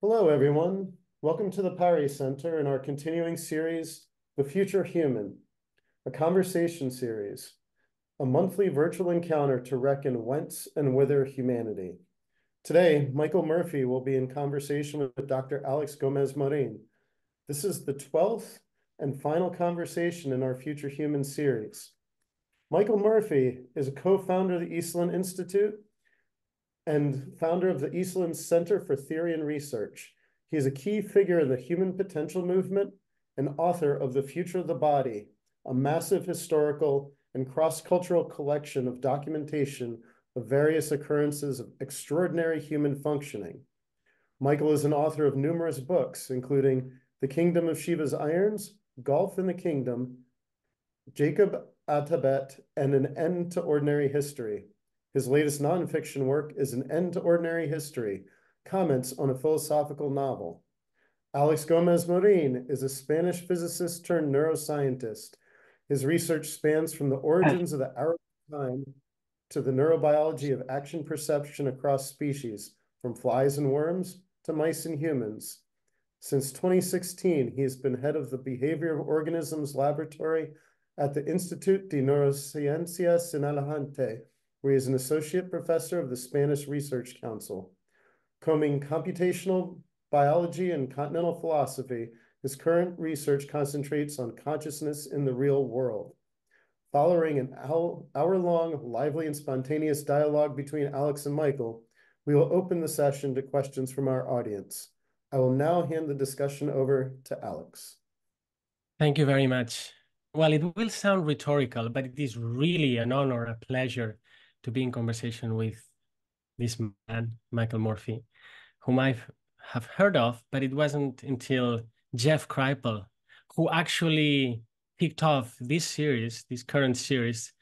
Hello, everyone. Welcome to the PARI Center in our continuing series, The Future Human, a conversation series, a monthly virtual encounter to reckon whence and whither humanity. Today, Michael Murphy will be in conversation with Dr. Alex Gómez Marín. This is the 12th and final conversation in our Future Human series. Michael Murphy is a co-founder of the Esalen Institute and founder of the Esalen Center for Theory and Research. He is a key figure in the human potential movement and author of The Future of the Body, a massive historical and cross-cultural collection of documentation of various occurrences of extraordinary human functioning. Michael is an author of numerous books, including The Kingdom of Shivas Irons, Golf in the Kingdom, Jacob Atabet, and An End to Ordinary History. His latest nonfiction work is An End to Ordinary History, Comments on a Philosophical Novel. Alex Gómez Marín is a Spanish physicist turned neuroscientist. His research spans from the origins of the arrow of time to the neurobiology of action perception across species, from flies and worms to mice and humans. Since 2016, he has been head of the Behavior of Organisms Laboratory at the Institut de Neurociencias in Alicante, where he is an associate professor of the Spanish Research Council. Combing computational biology and continental philosophy, his current research concentrates on consciousness in the real world. Following an hour-long, lively and spontaneous dialogue between Alex and Michael, we will open the session to questions from our audience. I will now hand the discussion over to Alex. Thank you very much. Well, it will sound rhetorical, but it is really an honor, a pleasure to be in conversation with this man, Michael Murphy, whom I have heard of, but it wasn't until Jeff Kripal, who actually kicked off this series, this current series,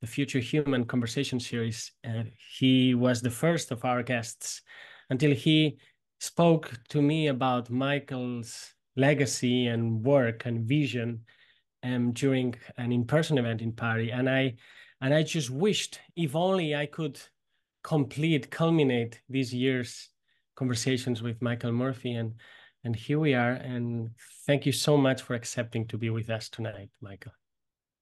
the Future Human Conversation series. And he was the first of our guests until he spoke to me about Michael's legacy and work and vision um, during an in-person event in Paris. And I and I just wished if only I could complete, culminate this year's conversations with Michael Murphy. And, and here we are. And thank you so much for accepting to be with us tonight, Michael.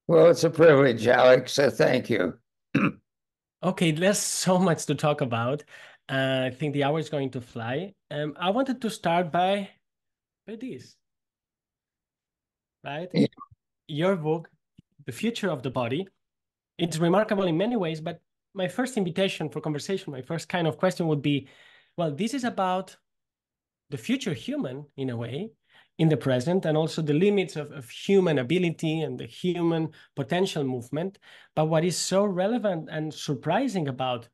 Well, it's a privilege, Alex. So thank you. okay, there's so much to talk about. Uh, I think the hour is going to fly. Um, I wanted to start by, by this, right? Yeah. Your book, The Future of the Body, it's remarkable in many ways, but my first invitation for conversation, my first kind of question would be, well, this is about the future human in a way, in the present, and also the limits of, of human ability and the human potential movement. But what is so relevant and surprising about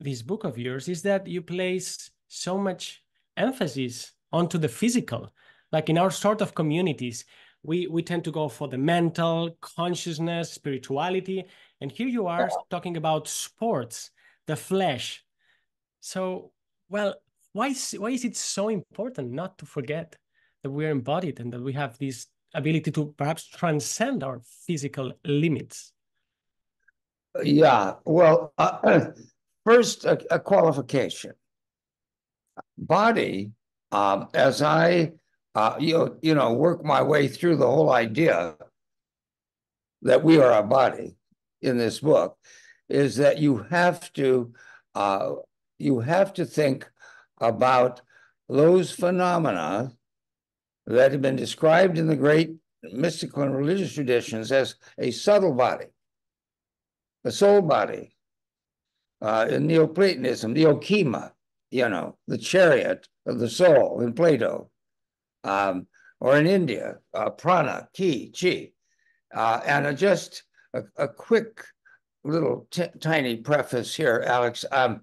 this book of yours is that you place so much emphasis onto the physical. Like in our sort of communities, we we tend to go for the mental consciousness spirituality. And here you are talking about sports the flesh. So well why is, why is it so important not to forget that we're embodied and that we have this ability to perhaps transcend our physical limits? Yeah well uh, first a, a, qualification. Body um, as i uh, you, you know, work my way through the whole idea that we are a body in this book is that you have to uh, you have to think about those phenomena that have been described in the great mystical and religious traditions as a subtle body, a soul body. Uh, in Neoplatonism, the ochema, you know, the chariot of the soul in Plato um, or in India, uh, prana, ki, chi. Uh, and just a, a, quick little tiny preface here, Alex. Um,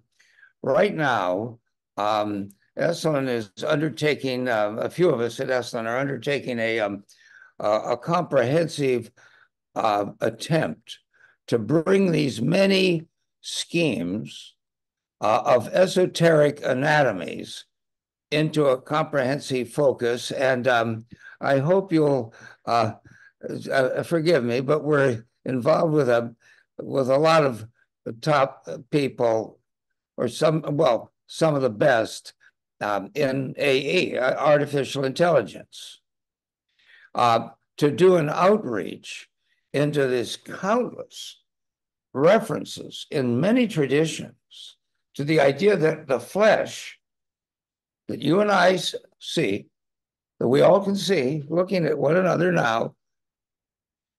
right now, um, Esalen is undertaking, uh, a few of us at Esalen are undertaking a, um, a comprehensive uh, attempt to bring these many schemes uh, of esoteric anatomies into a comprehensive focus. And um, I hope you'll uh, uh, forgive me, but we're involved with a with a lot of top people, or some well, some of the best um, in AI, uh, artificial intelligence, uh, to do an outreach into this countless references in many traditions to the idea that the flesh that you and I see, that we all can see, looking at one another now,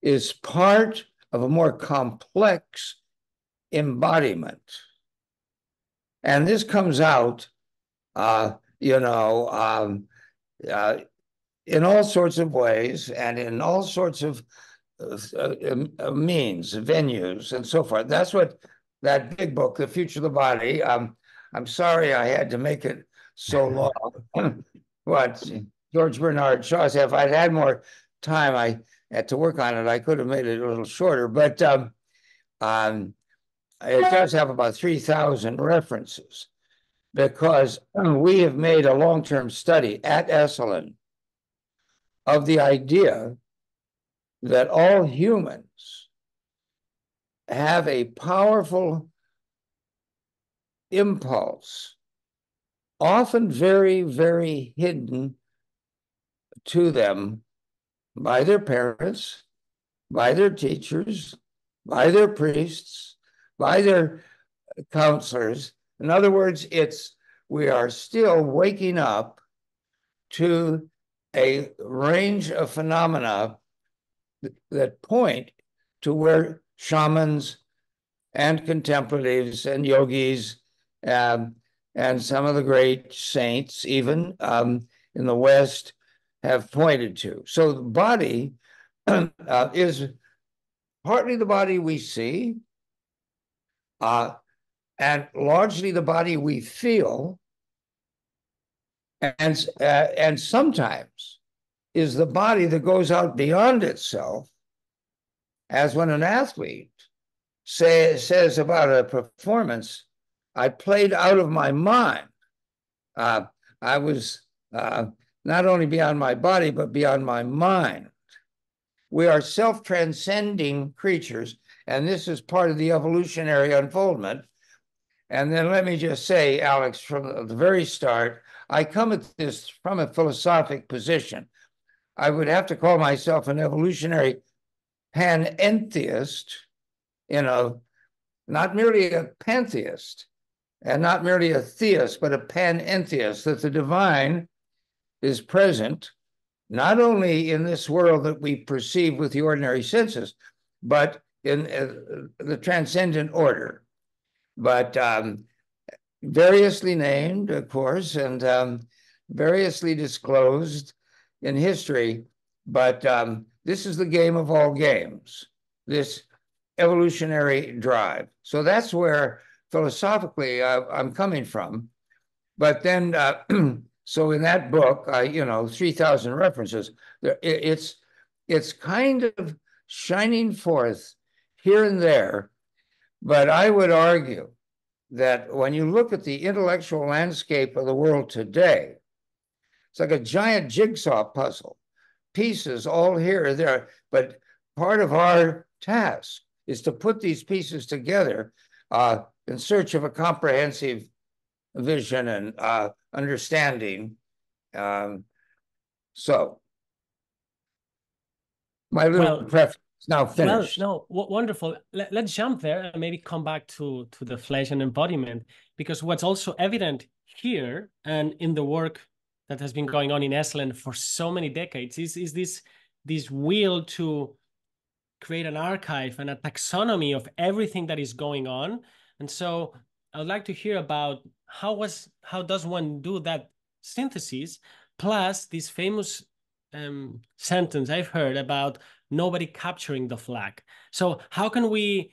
is part of a more complex embodiment. And this comes out, uh, you know, um, uh, in all sorts of ways and in all sorts of uh, uh, means, venues, and so forth. That's what that big book, The Future of the Body. Um, I'm sorry I had to make it so long. what George Bernard Shaw said, if I'd had more time, I had to work on it. I could have made it a little shorter, but um, um, it does have about 3,000 references because we have made a long-term study at Esalen of the idea that all humans have a powerful impulse, often very, very hidden to them by their parents, by their teachers, by their priests, by their counselors. In other words, it's we are still waking up to a range of phenomena that point to where shamans and contemplatives and yogis um, and some of the great saints, even um, in the West, have pointed to. So the body uh, is partly the body we see, uh, and largely the body we feel, and uh, and sometimes is the body that goes out beyond itself, as when an athlete say, says about a performance, I played out of my mind. Uh, I was uh, not only beyond my body, but beyond my mind. We are self transcending creatures, and this is part of the evolutionary unfoldment. And then let me just say, Alex, from the very start, I come at this from a philosophic position. I would have to call myself an evolutionary panentheist, you know, not merely a pantheist and not merely a theist, but a panentheist, that the divine is present not only in this world that we perceive with the ordinary senses, but in uh, the transcendent order. But um, variously named, of course, and um, variously disclosed in history, but um, this is the game of all games, this evolutionary drive. So that's where philosophically uh, I'm coming from. But then, uh, so in that book, I, you know, 3,000 references, it's, it's kind of shining forth here and there. But I would argue that when you look at the intellectual landscape of the world today, it's like a giant jigsaw puzzle, pieces all here or there. But part of our task is to put these pieces together uh, in search of a comprehensive vision and uh, understanding. Um, so, my little well, preface is now finished. Well, no, wonderful. Let, us jump there and maybe come back to to the flesh and embodiment, because what's also evident here and in the work that has been going on in Esalen for so many decades is, is this this will to create an archive and a taxonomy of everything that is going on and so i would like to hear about how was how does one do that synthesis plus this famous um, sentence i've heard about nobody capturing the flag so how can we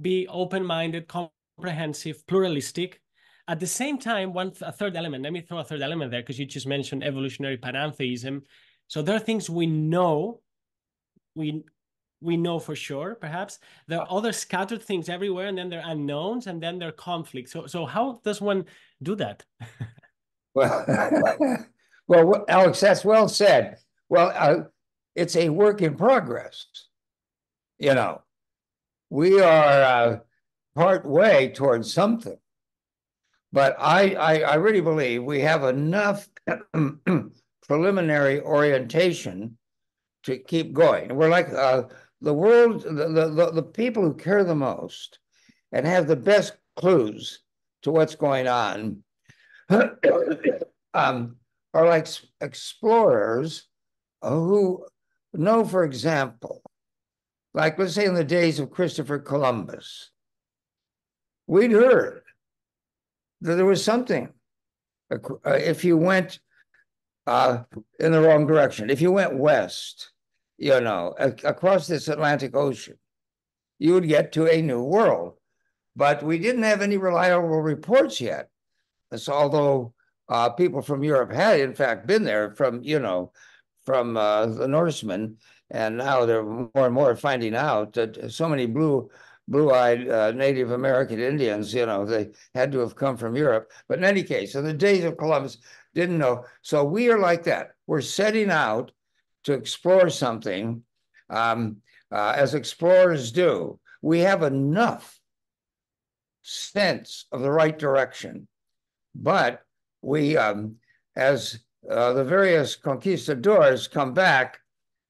be open-minded comprehensive pluralistic at the same time, one a third element. Let me throw a third element there because you just mentioned evolutionary panentheism. So there are things we know, we we know for sure. Perhaps there are other scattered things everywhere, and then there are unknowns, and then there are conflicts. So so how does one do that? well, well, Alex, that's well said. Well, uh, it's a work in progress. You know, we are uh, part way towards something But I, I, I really believe we have enough preliminary orientation to keep going. We're like uh, the world, the, the, the people who care the most and have the best clues to what's going on um, are like explorers who know, for example, like let's say in the days of Christopher Columbus, we'd heard that there was something. Uh, if you went uh, in the wrong direction, if you went west, you know, across this Atlantic Ocean, you would get to a new world. But we didn't have any reliable reports yet. So although uh, people from Europe had, in fact, been there from, you know, from uh, the Norsemen, and now they're more and more finding out that so many blue blue-eyed uh, Native American Indians, you know, they had to have come from Europe. But in any case, in the days of Columbus, didn't know. So we are like that. We're setting out to explore something um, uh, as explorers do. We have enough sense of the right direction, but we, um, as uh, the various conquistadors come back,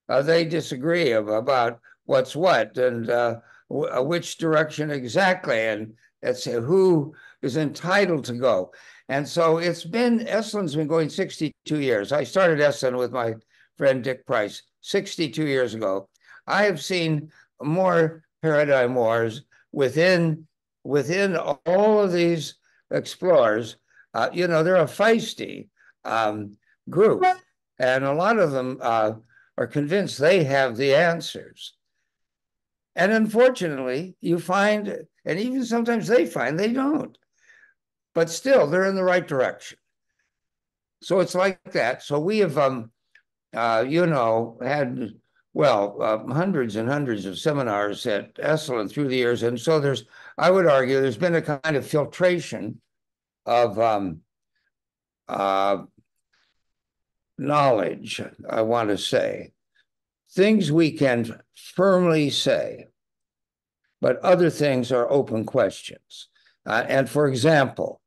uh, they disagree about what's what and uh, uh, which direction exactly, and it's who is entitled to go. And so it's been, Esalen-'s been going 62 years. I started Esalen with my friend Dick Price 62 years ago. I have seen more paradigm wars within within all of these explorers. Uh, you know, they're a feisty um, group, and a lot of them uh, are convinced they have the answers. And unfortunately, you find, and even sometimes they find they don't, but still they're in the right direction. So it's like that. So we have, um, uh, you know, had well uh, hundreds and hundreds of seminars at Esalen through the years, and so there's, I would argue, there's been a kind of filtration of um, uh, knowledge, I want to say. Things we can firmly say, but other things are open questions. Uh, and for example,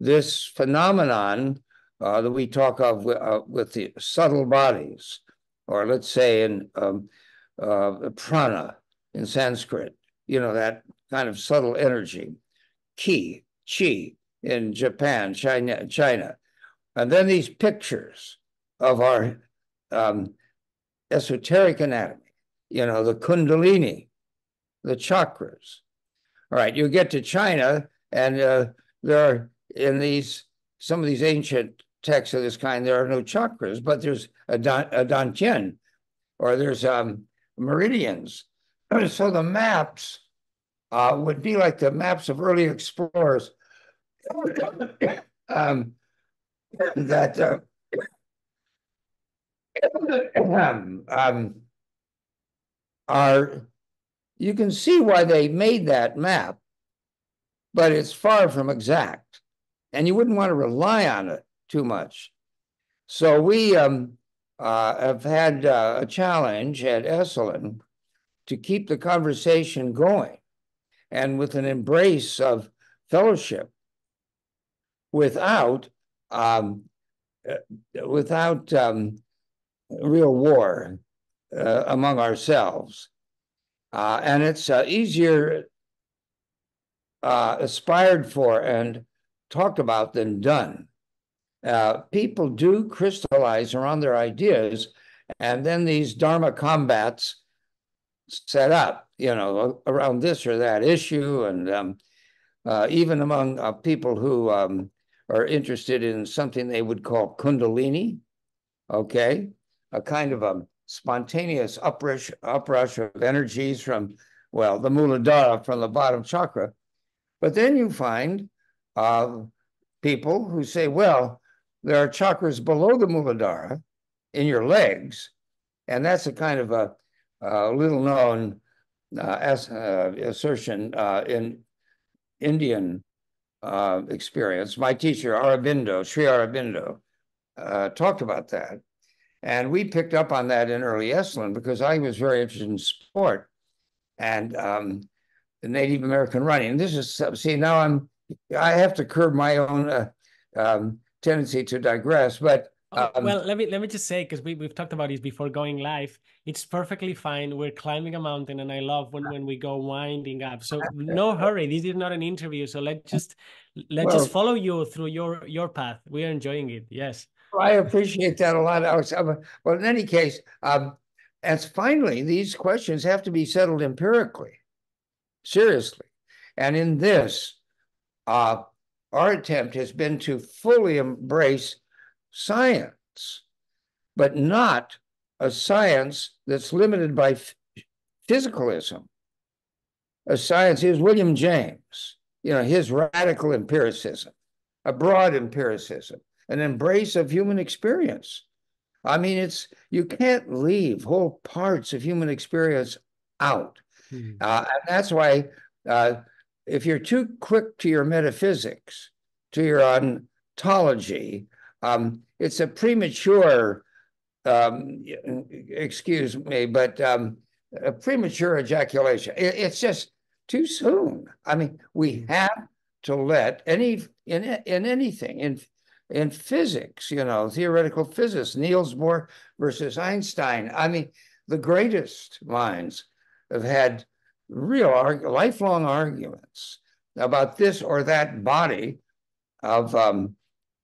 this phenomenon uh, that we talk of uh, with the subtle bodies, or let's say in um, uh, prana in Sanskrit, you know, that kind of subtle energy, ki, chi in Japan, China, China. And then these pictures of our um, esoteric anatomy, you know, the kundalini, the chakras. All right, you get to China, and uh, there are in these some of these ancient texts of this kind, there are no chakras, but there's a, a dantian, or there's um, meridians. so the maps uh, would be like the maps of early explorers um, that uh, um, are you can see why they made that map, but it's far from exact, and you wouldn't want to rely on it too much. So we um, uh, have had uh, a challenge at Esalen to keep the conversation going, and with an embrace of fellowship, without um, uh, without um, real war uh, among ourselves. Uh, and it's uh, easier uh, aspired for and talked about than done. Uh, people do crystallize around their ideas, and then these Dharma combats set up, you know, around this or that issue, and um, uh, even among uh, people who um, are interested in something they would call Kundalini, okay, a kind of a spontaneous uprush, uprush of energies from, well, the Muladhara from the bottom chakra. But then you find uh, people who say, well, there are chakras below the Muladhara in your legs. And that's a kind of a, a little known uh, as, uh, assertion uh, in Indian uh, experience. My teacher, Aurobindo, Sri Aurobindo, uh, talked about that. And we picked up on that in early Esalen because I was very interested in sport and um, Native American running. This is, see, now I'm I have to curb my own uh, um, tendency to digress, but Oh, um, well, let me let me just say because we we've talked about this before going live. It's perfectly fine. We're climbing a mountain, and I love when when we go winding up. So no hurry. This is not an interview. So let's just let's Well- just follow you through your your path. We are enjoying it. Yes. I appreciate that a lot, Alex. Um, Well, in any case, um, as finally, these questions have to be settled empirically, seriously. And in this, uh, our attempt has been to fully embrace science, but not a science that's limited by physicalism. A science is William James, you know, his radical empiricism, a broad empiricism an embrace of human experience. I mean, it's you can't leave whole parts of human experience out. Mhm. Uh, and that's why uh, if you're too quick to your metaphysics, to your ontology, um, it's a premature, um, excuse me, but um, a premature ejaculation. It, it's just too soon. I mean, we have to let any in in anything in in physics, you know, theoretical physics, Niels Bohr versus Einstein. I mean, the greatest minds have had real arg- lifelong arguments about this or that body of, um,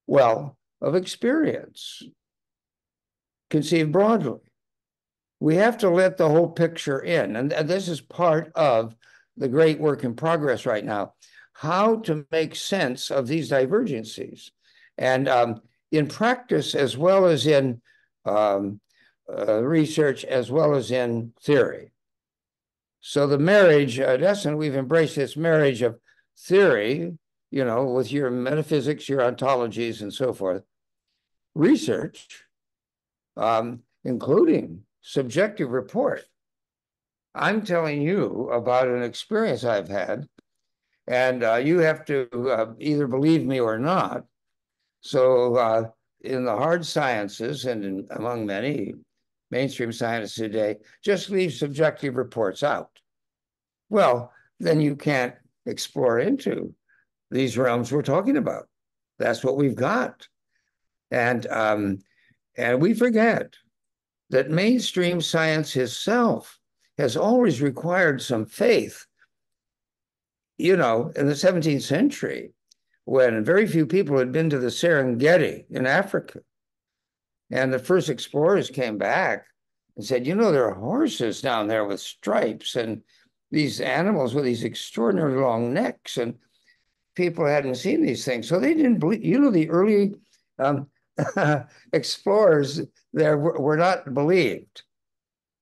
well, of experience, conceived broadly. We have to let the whole picture in. And, this is part of the great work in progress right now how to make sense of these divergencies. And um, in practice, as well as in um, uh, research, as well as in theory. So the marriage, at Esalen, we've embraced this marriage of theory, you know, with your metaphysics, your ontologies, and so forth, research, um, including subjective report. I'm telling you about an experience I've had, and uh, you have to uh, either believe me or not. So, uh, in the hard sciences and in, among many mainstream scientists today, just leave subjective reports out. Well, then you can't explore into these realms we're talking about. That's what we've got. And um, and we forget that mainstream science itself has always required some faith. You know, in the 17th century, when very few people had been to the Serengeti in Africa, and the first explorers came back and said, you know, there are horses down there with stripes and these animals with these extraordinarily long necks, and people hadn't seen these things. So they didn't believe, you know, the early um, explorers there were, not believed.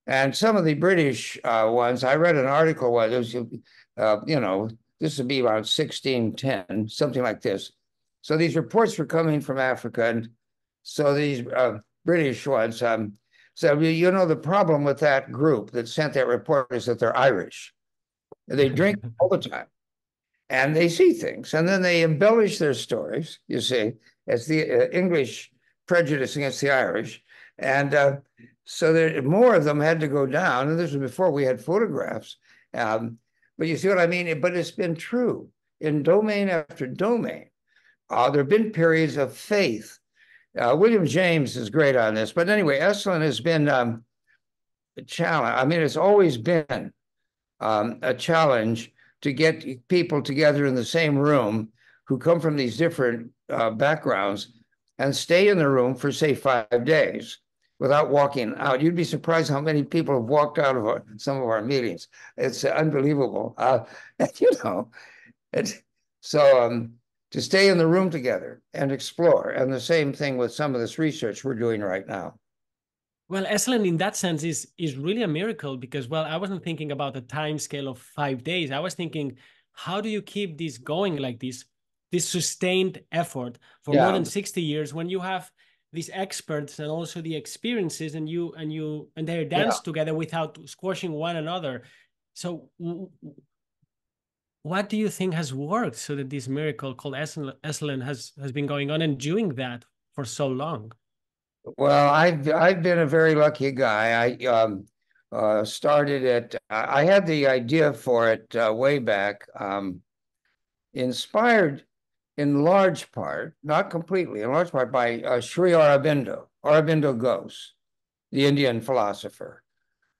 And some of the British uh, ones, I read an article where there was, uh, you know, this would be around 1610, something like this. So these reports were coming from Africa, and so these uh, British ones um, said, you know, the problem with that group that sent that report is that they're Irish. They drink all the time, and they see things, and then they embellish their stories. You see, as the uh, English prejudice against the Irish, and uh, so there more of them had to go down. And this was before we had photographs. Um, but you see what I mean? But it's been true in domain after domain. Uh, there have been periods of faith. Uh, William James is great on this. But anyway, Esalen has been um, a challenge. I mean, it's always been um, a challenge to get people together in the same room who come from these different uh, backgrounds and stay in the room for, say, five days without walking out. You'd be surprised how many people have walked out of our, some of our meetings. It's unbelievable. Uh, you know, it's, so um, to stay in the room together and explore, and the same thing with some of this research we're doing right now. Well, Esalen in that sense is is really a miracle because well, I wasn't thinking about a time scale of five days. I was thinking, how do you keep this going like this, this sustained effort for yeah. more than 60 years when you have these experts and also the experiences and you and you and they dance yeah. together without squashing one another so what do you think has worked so that this miracle called Esalen has has been going on and doing that for so long well i've i've been a very lucky guy i um uh started it i had the idea for it uh, way back um inspired in large part, not completely, in large part by uh, Sri Aurobindo, Aurobindo Ghosh, the Indian philosopher,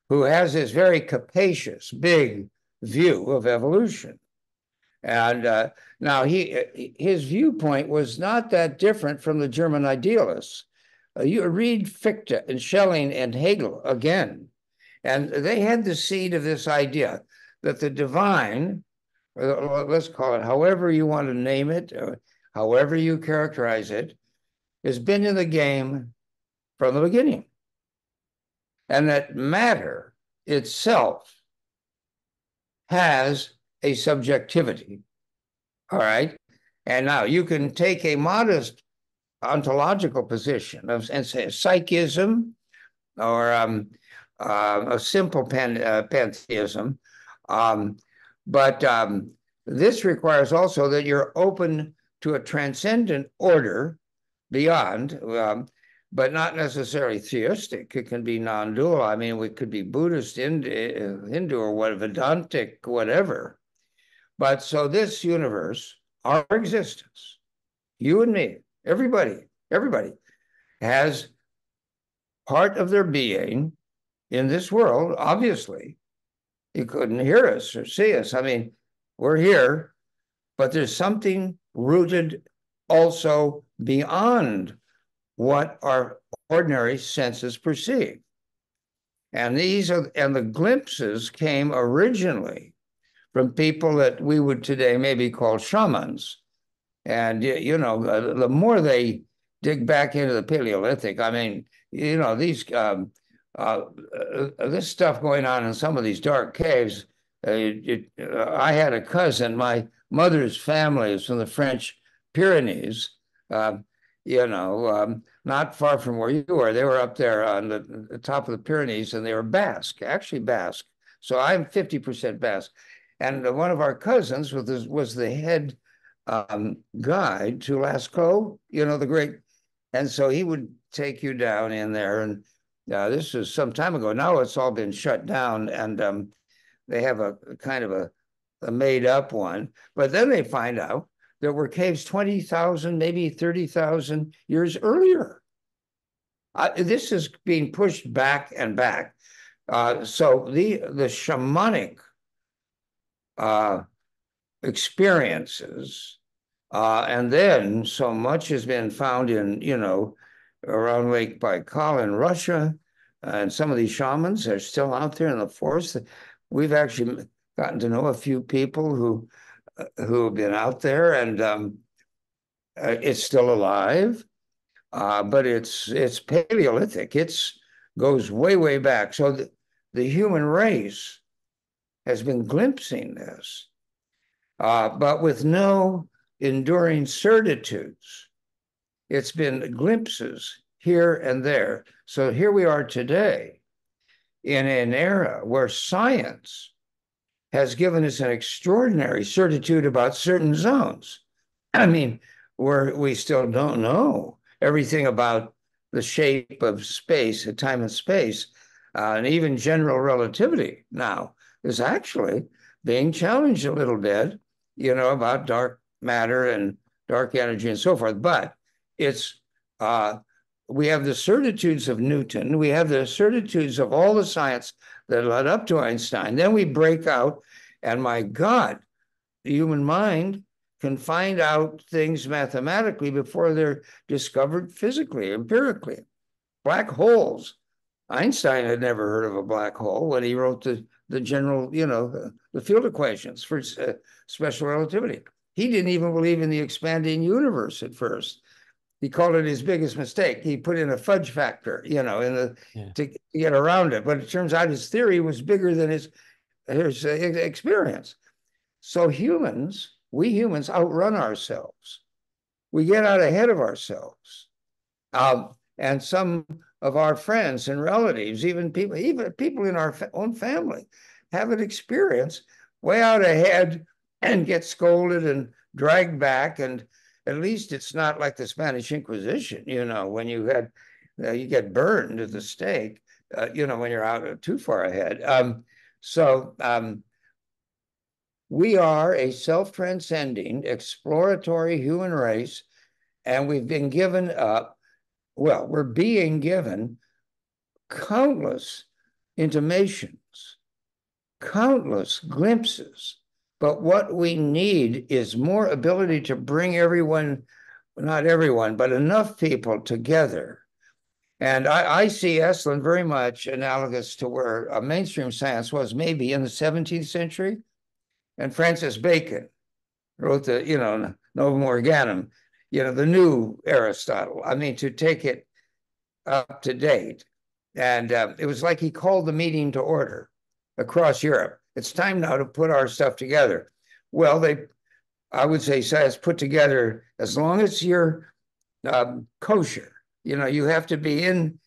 who has this very capacious, big view of evolution. And uh, now he his viewpoint was not that different from the German idealists. Uh, you read Fichte and Schelling and Hegel again, and they had the seed of this idea that the divine, let's call it however you want to name it, however you characterize it, has been in the game from the beginning. And that matter itself has a subjectivity. All right. And now you can take a modest ontological position of and say psychism or um, uh, a simple pan, uh, pantheism. Um, but um, this requires also that you're open to a transcendent order beyond, um, but not necessarily theistic. It can be non-dual. I mean, we could be Buddhist, Hindu, Hindu or what, Vedantic, whatever. But so this universe, our existence, you and me, everybody, everybody has part of their being in this world, obviously. You couldn't hear us or see us. I mean, we're here, but there's something rooted also beyond what our ordinary senses perceive. And these are, and the glimpses came originally from people that we would today maybe call shamans. And, you know, the more they dig back into the Paleolithic, I mean, you know, these, um, uh, uh, this stuff going on in some of these dark caves. Uh, it, uh, I had a cousin, my mother's family is from the French Pyrenees, um, you know, um, not far from where you were. They were up there on the, the, top of the Pyrenees and they were Basque, actually Basque. So I'm 50% Basque. And one of our cousins was, was the head um, guide to Lascaux, you know, the great. And so he would take you down in there. And uh, this was some time ago. Now it's all been shut down. And um, they have a kind of a, a made up one. But then they find out there were caves 20,000, maybe 30,000 years earlier. Uh, this is being pushed back and back. Uh, so the the shamanic uh, experiences, uh, and then so much has been found in you know around Lake Baikal in Russia, and some of these shamans are still out there in the forest. We've actually gotten to know a few people who who have been out there, and um, uh, it's still alive, uh, but it's it's Paleolithic. It's goes way way back. So the, the human race has been glimpsing this, uh, but with no enduring certitudes. It's been glimpses here and there. So here we are today in an era where science has given us an extraordinary certitude about certain zones. I mean, where we still don't know everything about the shape of space, time and space, uh, and even general relativity now is actually being challenged a little bit, you know, about dark matter and dark energy and so forth. But it's uh, we have the certitudes of Newton, we have the certitudes of all the science that led up to Einstein. Then we break out, and my God, the human mind can find out things mathematically before they're discovered physically, empirically. Black holes. Einstein had never heard of a black hole when he wrote the, the general, you know, the, field equations for uh, special relativity. He didn't even believe in the expanding universe at first he called it his biggest mistake. He put in a fudge factor, you know, in the yeah. to get around it. But it turns out his theory was bigger than his his uh, experience. So humans, we humans, outrun ourselves. We get out ahead of ourselves, um, and some of our friends and relatives, even people, even people in our own family, have an experience way out ahead and get scolded and dragged back and at least it's not like the Spanish Inquisition, you know, when you had uh, you get burned at the stake, uh, you know, when you're out too far ahead. Um, so um, we are a self-transcending, exploratory human race, and we've been given up, well, we're being given countless intimations, countless glimpses. But what we need is more ability to bring everyone, not everyone, but enough people together. And I, I see Esalen very much analogous to where a mainstream science was maybe in the 17th century. And Francis Bacon wrote the, you know, Novum Organum, you know, the new Aristotle. I mean, to take it up to date. And uh, it was like he called the meeting to order across Europe. It's time now to put our stuff together. Well, they, I would say, says put together as long as you're um, kosher. You know, you have to be in,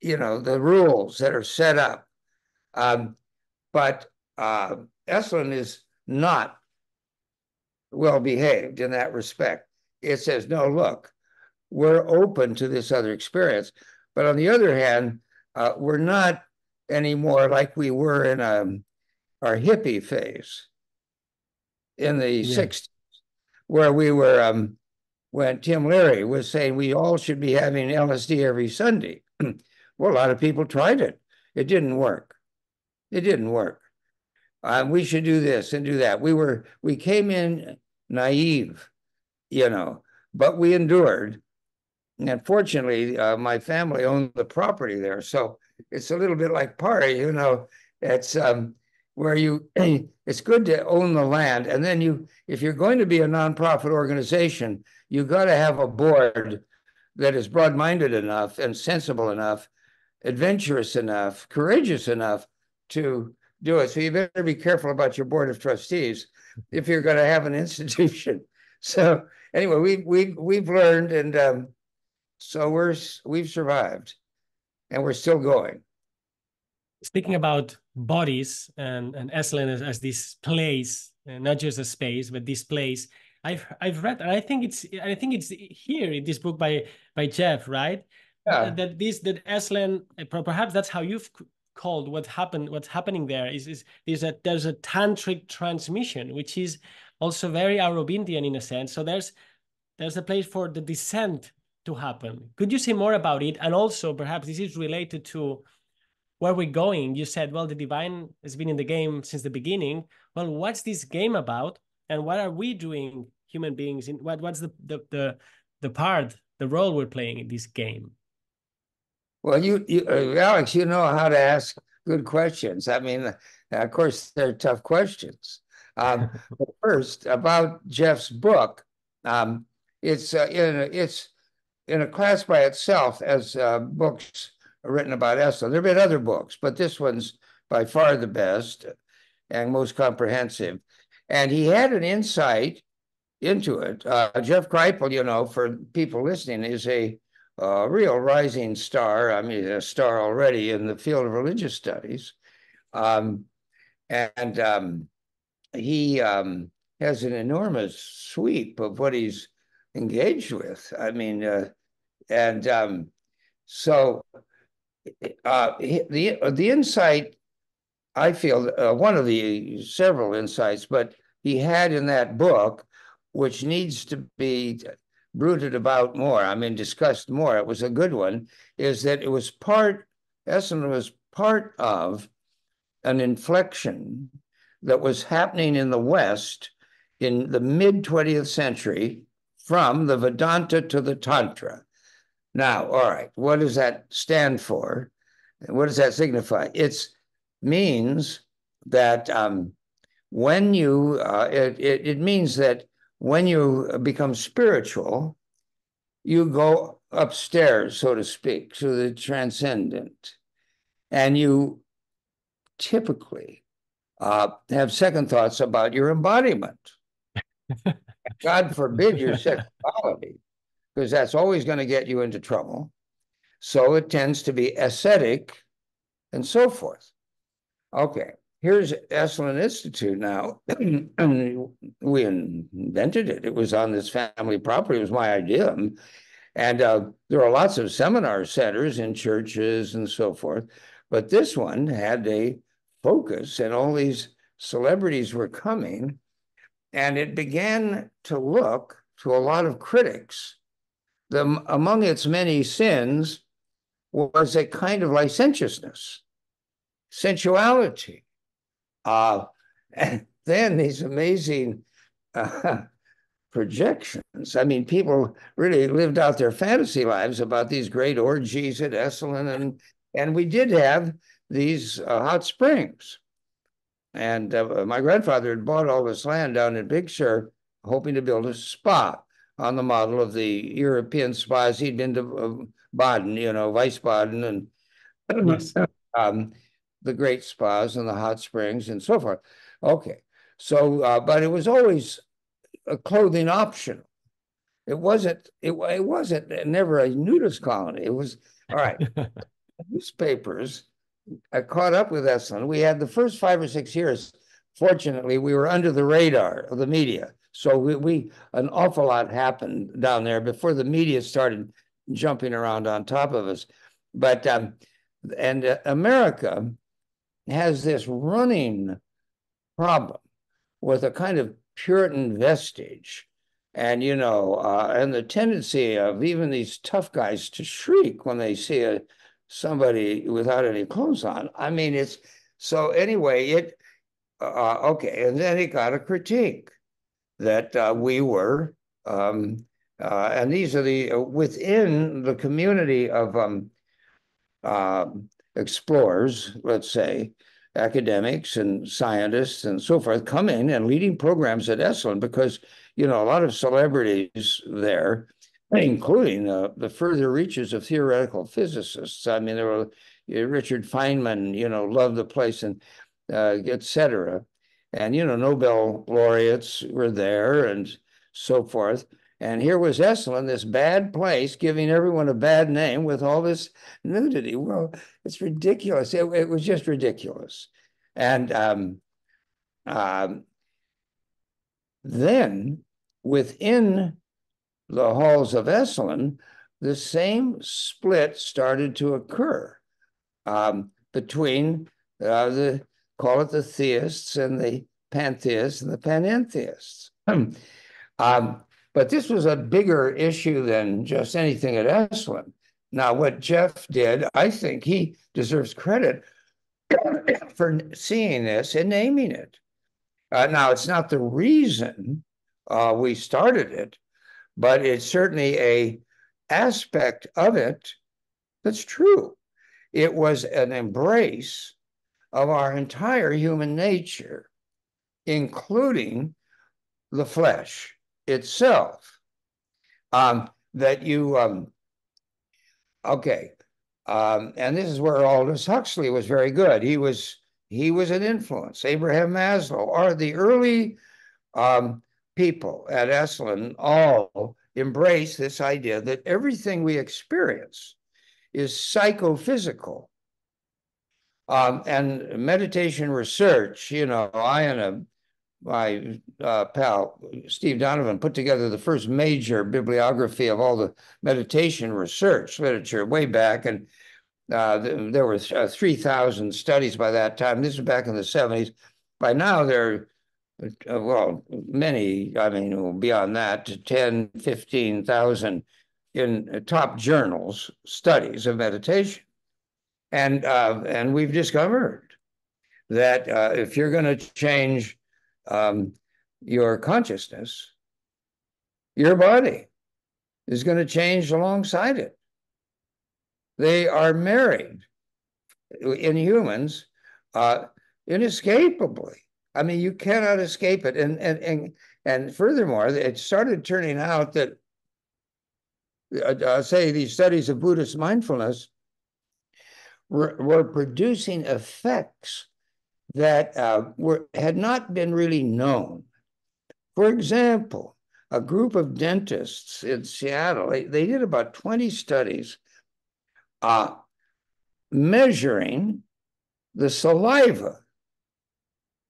you know, the rules that are set up. Um, but uh, Esalen is not well behaved in that respect. It says, no, look, we're open to this other experience. But on the other hand, uh, we're not anymore like we were in um, our hippie phase in the yeah. 60s, where we were, um, when Tim Leary was saying we all should be having LSD every Sunday. well, a lot of people tried it. It didn't work. It didn't work. Um, we should do this and do that. We were, we came in naive, you know, but we endured and fortunately, uh, my family owned the property there, so it's a little bit like party, you know. It's um, where you it's good to own the land, and then you, if you're going to be a nonprofit organization, you got to have a board that is broad-minded enough and sensible enough, adventurous enough, courageous enough to do it. So you better be careful about your board of trustees if you're going to have an institution. So anyway, we we we've learned and. Um, so we're we've survived, and we're still going. Speaking about bodies and and Esalen as, as this place, uh, not just a space, but this place. I've I've read, and I think it's I think it's here in this book by by Jeff, right? Yeah. That this that Esalen, uh, perhaps that's how you've called what happened. What's happening there is is there's a there's a tantric transmission, which is also very Aurobindian in a sense. So there's there's a place for the descent to happen. Could you say more about it? And also, perhaps this is related to where we're going. You said, well, the divine has been in the game since the beginning. Well, what's this game about? And what are we doing, human beings? In what what's the the the, the part, the role we're playing in this game? Well, you, you uh, Alex, you know how to ask good questions. I mean, of course, they're tough questions. Um, first, about Jeff's book, um, it's uh, in, it's in a class by itself as uh, books written about Esalen. There have been other books, but this one's by far the best and most comprehensive. And he had an insight into it. Uh, Jeff Kripal, you know, for people listening, is a uh, real rising star. I mean, a star already in the field of religious studies. Um, and um, he um, has an enormous sweep of what he's engaged with. I mean, uh, and um, so uh, the the insight I feel uh, one of the several insights, but he had in that book, which needs to be brooded about more. I mean, discussed more. It was a good one. Is that it was part. Esalen was part of an inflection that was happening in the West in the mid 20th century from the Vedanta to the Tantra. Now, all right, what does that stand for? What does that signify? It means that um, when you, uh, it, it, it means that when you become spiritual, you go upstairs, so to speak, to the transcendent. And you typically uh, have second thoughts about your embodiment. God forbid your sexuality because that's always going to get you into trouble. So it tends to be ascetic and so forth. Okay, here's Esalen Institute now. we invented it. It was on this family property. It was my idea. And uh, there are lots of seminar centers in churches and so forth. But this one had a focus, and all these celebrities were coming and it began to look to a lot of critics. The, among its many sins was a kind of licentiousness, sensuality. Uh, and then these amazing uh, projections. I mean, people really lived out their fantasy lives about these great orgies at Esalen, and and we did have these uh, hot springs. And uh, my grandfather had bought all this land down in Big Sur, hoping to build a spa on the model of the European spas. He'd been to uh, Baden, you know, Wiesbaden, and yes. um, the great spas and the hot springs and so forth. Okay, so uh, but it was always a clothing optional. It wasn't. It, it wasn't never a nudist colony. It was all right. newspapers. I caught up with Esalen. We had the first five or six years. Fortunately, we were under the radar of the media. So we, we an awful lot happened down there before the media started jumping around on top of us. But um, and uh, America has this running problem with a kind of Puritan vestige, and you know, uh, and the tendency of even these tough guys to shriek when they see a somebody without any clothes on. I mean, it's so anyway. It uh, okay, and then it got a critique that uh, we were um, uh, and these are the uh, within the community of um, uh, explorers, let's say, academics and scientists and so forth, coming and leading programs at Esalen because you know a lot of celebrities there, including uh, the further reaches of theoretical physicists. I mean, there were Richard Feynman, you know, loved the place and uh, etc. And you know, Nobel laureates were there and so forth. And here was Esalen, this bad place, giving everyone a bad name with all this nudity. Well, it's ridiculous. It, it was just ridiculous. And um, um, then within the halls of Esalen, the same split started to occur um, between uh, the, call it the theists and the pantheists and the panentheists. um, but this was a bigger issue than just anything at Esalen. Now, what Jeff did, I think he deserves credit for seeing this and naming it. Uh, now, it's not the reason uh, we started it, but it's certainly a aspect of it that's true. It was an embrace of our entire human nature, including the flesh itself. Um, that you um, okay um, and this is where aldous huxley was very good. He was he was an influence. Abraham maslow or the early um, people at esalen all embrace this idea that everything we experience is psychophysical um, and meditation research you know i and a my uh, pal Steve Donovan put together the first major bibliography of all the meditation research literature way back, and uh, th- there were uh, three thousand studies by that time. This was back in the seventies. By now, there are uh, well many. I mean, beyond that, to 10, 15,000 in top journals studies of meditation, and uh, and we've discovered that uh, if you're going to change um, your consciousness, your body is going to change alongside it. They are married in humans uh, inescapably. I mean, you cannot escape it. And and and and furthermore, it started turning out that, uh, uh, say, these studies of Buddhist mindfulness were, were producing effects that uh, were, had not been really known. For example, a group of dentists in Seattle, they, they did about 20 studies uh, measuring the saliva,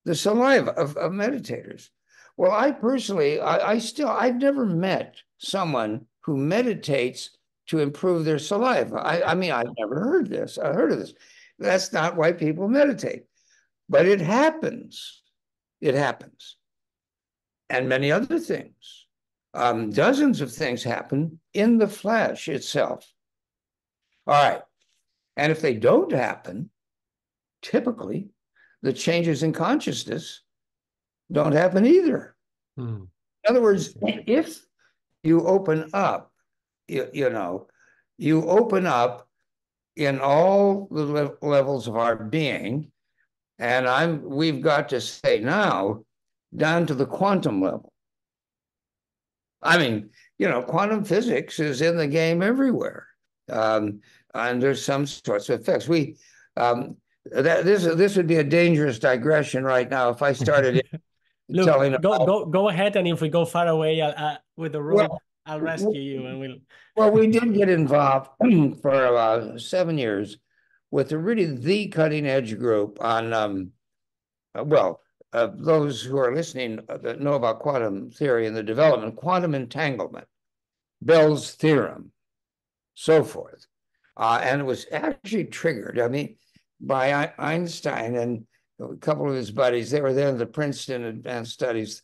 the saliva of, of meditators. Well, I personally, I, I still, I've never met someone who meditates to improve their saliva. I, I mean, I've never heard this. I heard of this. That's not why people meditate. But it happens. It happens. and many other things. Um, dozens of things happen in the flesh itself. All right. And if they don't happen, typically the changes in consciousness don't happen either. Hmm. In other words, if you open up, you, you know, you open up in all the le- levels of our being, and I'm we've got to say now down to the quantum level. I mean, you know, quantum physics is in the game everywhere, um, and there's some sorts of effects. We um, that this this would be a dangerous digression right now if I started Look, telling go about, go go ahead, and if we go far away uh, with the rope, well, I'll rescue you, and we'll. well, we did get involved for uh, seven years with the really the cutting edge group on um, uh, well uh, those who are listening uh, that know about quantum theory and the development, quantum entanglement, Bell's theorem, so forth. Uh, and it was actually triggered, I mean, by Einstein and a couple of his buddies. They were there in the Princeton Advanced Studies,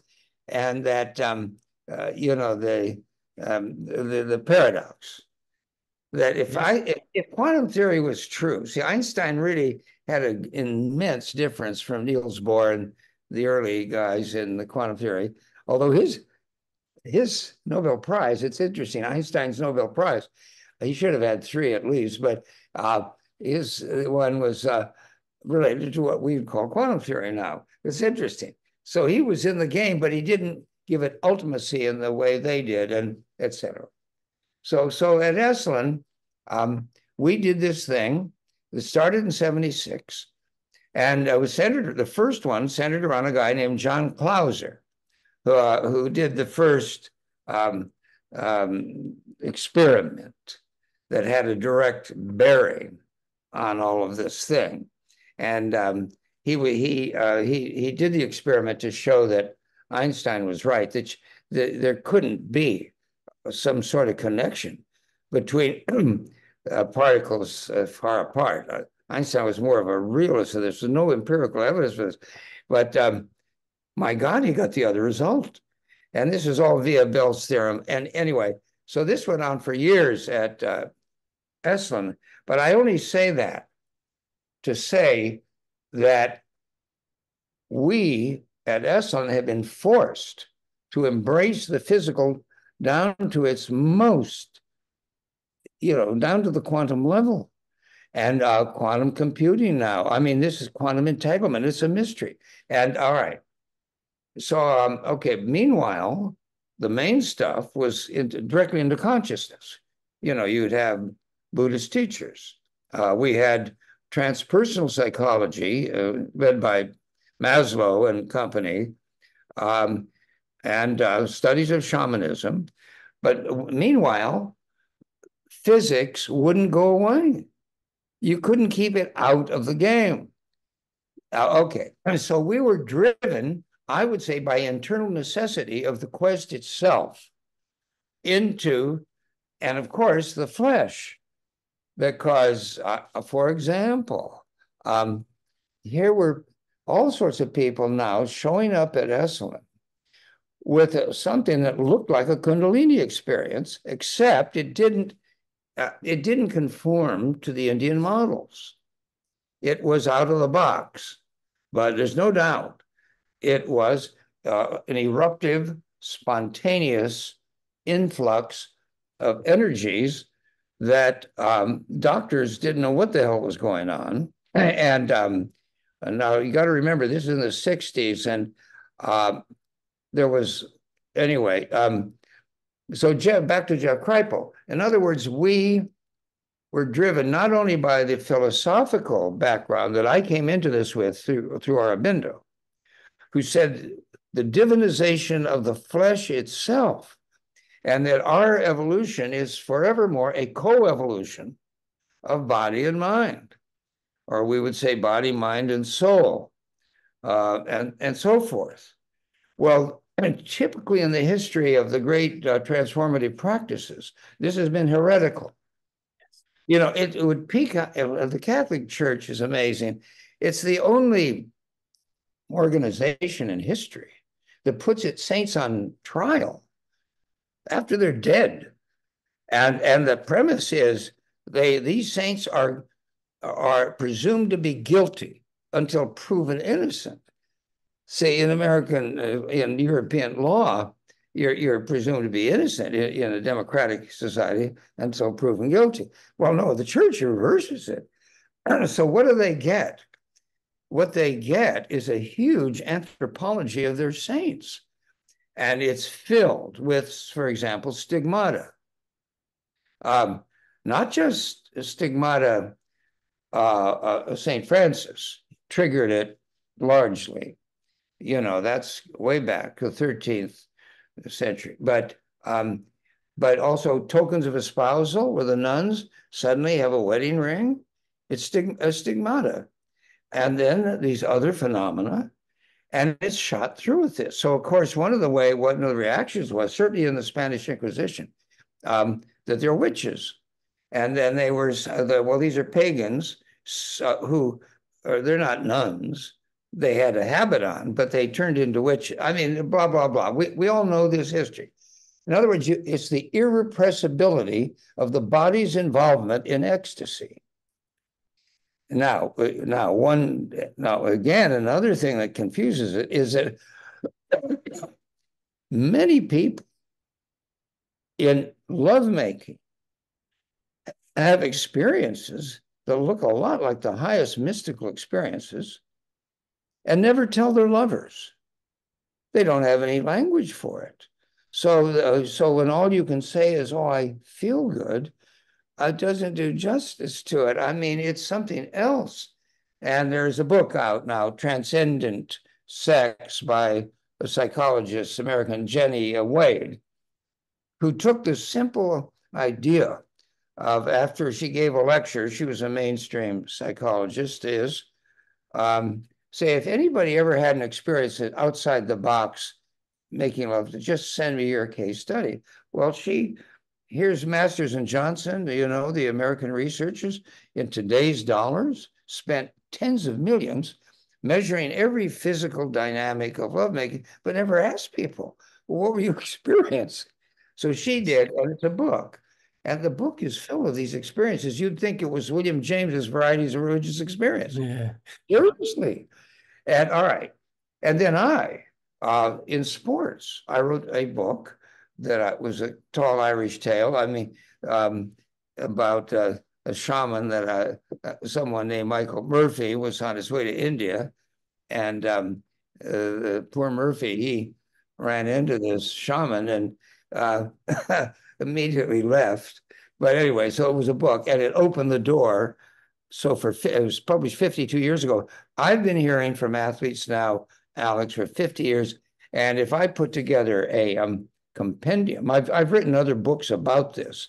and that, um, uh, you know, the, um, the, the paradox that if I if, if, quantum theory was true, see Einstein really had an immense difference from Niels Bohr and the early guys in the quantum theory. Although his his Nobel Prize, it's interesting. Einstein's Nobel Prize, he should have had three at least, but uh, his one was uh, related to what we would call quantum theory now. It's interesting. So he was in the game, but he didn't give it ultimacy in the way they did, and etc. So, so at Esalen, um, we did this thing. It started in 76. And it was centered, the first one centered around a guy named John Clauser, who, uh, who did the first um, um, experiment that had a direct bearing on all of this thing. And um, he, he, uh, he, he did the experiment to show that Einstein was right, that, that there couldn't be some sort of connection between uh, particles uh, far apart. Uh, Einstein was more of a realist, so there's no empirical evidence for this. But um, my God, he got the other result. And this is all via Bell's theorem. And anyway, so this went on for years at uh, Esalen. But I only say that to say that we at Esalen have been forced to embrace the physical down to its most, you know, down to the quantum level and uh, quantum computing now. I mean, this is quantum entanglement. It's a mystery. And all right. So, um, okay, meanwhile, the main stuff was into, directly into consciousness. You know, you'd have Buddhist teachers. Uh, we had transpersonal psychology uh, led by Maslow and company, um, and uh, studies of shamanism. But meanwhile, physics wouldn't go away. You couldn't keep it out of the game. Uh, okay, so we were driven, I would say, by internal necessity of the quest itself into, and of course, the flesh. Because, uh, for example, um, here were all sorts of people now showing up at Esalen with something that looked like a Kundalini experience, except it didn't uh, it didn't conform to the Indian models. It was out of the box, but there's no doubt it was uh, an eruptive, spontaneous influx of energies that um, doctors didn't know what the hell was going on. And, um, and now you got to remember, this is in the 60s, and uh, there was, anyway, um, so Jeff, back to Jeff Kripal. In other words, we were driven not only by the philosophical background that I came into this with through, through Aurobindo, who said the divinization of the flesh itself, and that our evolution is forevermore a co-evolution of body and mind, or we would say body, mind, and soul, uh, and, and so forth. Well, and typically in the history of the great uh, transformative practices, this has been heretical. You know, it, it would peak. Uh, the Catholic Church is amazing. It's the only organization in history that puts its saints on trial after they're dead. And and the premise is they these saints are are presumed to be guilty until proven innocent. Say in American uh, in European law, you're you're presumed to be innocent in, in a democratic society until proven guilty. Well, no, the church reverses it. so what do they get? What they get is a huge anthropology of their saints. And it's filled with, for example, stigmata. Um, not just stigmata, uh, uh, St. Francis triggered it largely. You know, that's way back the 13th century. But um, but also tokens of espousal where the nuns suddenly have a wedding ring. It's stig- a stigmata. And then these other phenomena, and it's shot through with this. So, of course, one of the way, one of the reactions was certainly in the Spanish Inquisition, um, that they're witches, and then they were well, these are pagans who, are they're not nuns, they had a habit on, but they turned into witches. I mean, blah, blah, blah. We, we all know this history. In other words, you, it's the irrepressibility of the body's involvement in ecstasy. Now, uh, now, one, now again, another thing that confuses it is that many people in lovemaking have experiences that look a lot like the highest mystical experiences and never tell their lovers. They don't have any language for it. So, uh, so when all you can say is, "Oh, I feel good," it doesn't do justice to it. I mean, it's something else. And there's a book out now, Transcendent Sex, by a psychologist, American Jenny Wade, who took this simple idea of after she gave a lecture, she was a mainstream psychologist, is um, say, if anybody ever had an experience outside the box making love, just send me your case study. Well, she here's Masters and Johnson, you know, the American researchers in today's dollars spent tens of millions measuring every physical dynamic of lovemaking, but never asked people, well, what were you experiencing? So she did, and it's a book. And the book is full of these experiences. You'd think it was William James's Varieties of Religious Experience. Yeah. Seriously. And all right. And then I, uh, in sports, I wrote a book that I, was a tall Irish tale. I mean, um, about uh, a shaman that I, uh, someone named Michael Murphy was on his way to India. And um, uh, poor Murphy, he ran into this shaman and uh, immediately left. But anyway, so it was a book and it opened the door so for it was published 52 years ago. I've been hearing from athletes now, Alex, for 50 years. And if I put together a um, compendium, I've I've written other books about this,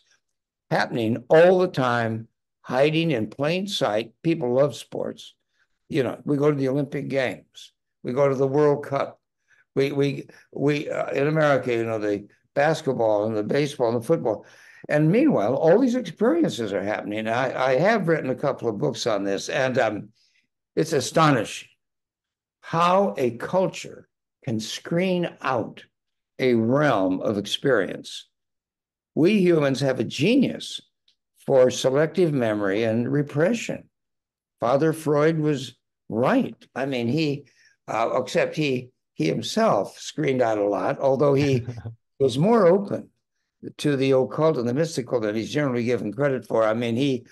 happening all the time, hiding in plain sight. People love sports. You know, we go to the Olympic Games, we go to the World Cup. We we we uh, in America, you know, the basketball and the baseball and the football and meanwhile, all these experiences are happening. I, I have written a couple of books on this, and um, it's astonishing how a culture can screen out a realm of experience. We humans have a genius for selective memory and repression. Father Freud was right. I mean, he, uh, except he he himself screened out a lot, although he was more open to the occult and the mystical that he's generally given credit for. I mean, he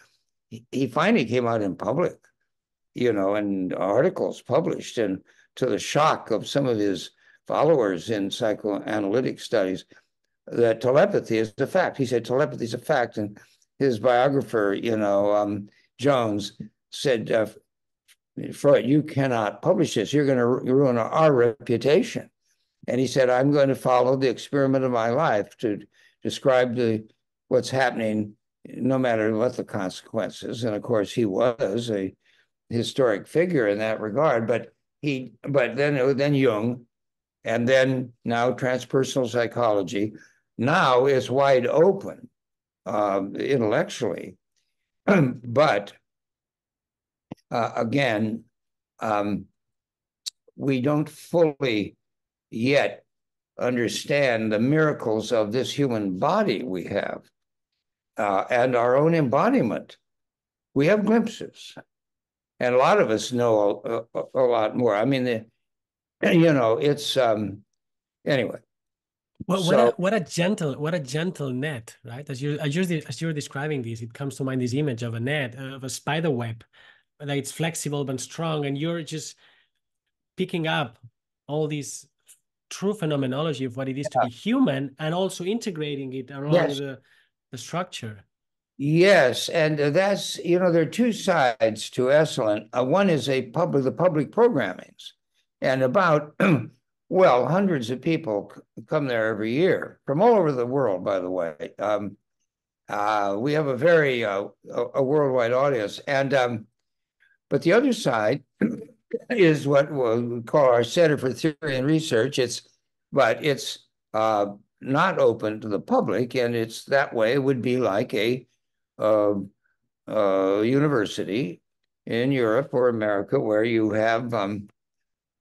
he finally came out in public, you know, and articles published, and to the shock of some of his followers in psychoanalytic studies, that telepathy is a fact. He said telepathy is a fact, and his biographer, you know, um, Jones, said, uh, Freud, you cannot publish this. You're going to ruin our reputation. And he said, I'm going to follow the experiment of my life to describe the what's happening, no matter what the consequences. And of course, he was a historic figure in that regard. But he, but then then Jung, and then now transpersonal psychology, now is wide open uh, intellectually, but uh, again, um, we don't fully yet understand the miracles of this human body we have uh, and our own embodiment. We have glimpses, and a lot of us know a, a, a lot more. I mean, the, you know, it's um, anyway. Well, what, a, what a gentle, what a gentle net, right? As you as you're as you're describing this, it comes to mind this image of a net of a spider web, that it's flexible but strong, and you're just picking up all these true phenomenology of what it is yeah. to be human, and also integrating it around yes. the the structure. Yes, and that's you know there are two sides to Esalen. Uh, one is a public the public programmings, and about well hundreds of people come there every year from all over the world. By the way, um, uh, we have a very uh, a worldwide audience, and um, but the other side is what we call our Center for Theory and Research. It's but it's uh, not open to the public, and it's that way. It would be like a uh, uh, university in Europe or America where you have um,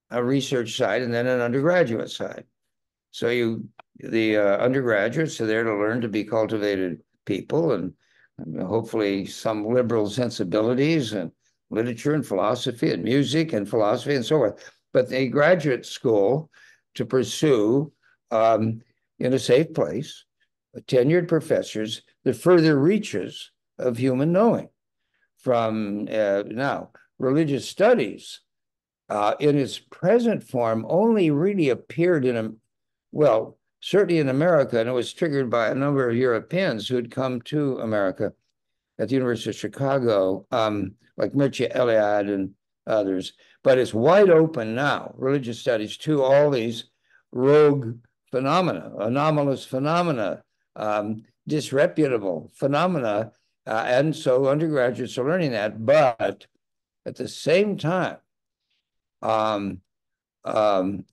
a research side and then an undergraduate side. So you the uh, undergraduates are there to learn to be cultivated people and, and hopefully some liberal sensibilities and literature and philosophy and music and philosophy and so forth. But the graduate school to pursue um, in a safe place, tenured professors, the further reaches of human knowing. From uh, now, religious studies uh, in its present form only really appeared in a, well, certainly in America, and it was triggered by a number of Europeans who had come to America at the University of Chicago, um, like Mircea Eliade and others. But it's wide open now, religious studies, to all these rogue phenomena, anomalous phenomena, um, disreputable phenomena. Uh, and so undergraduates are learning that. But at the same time, um, um,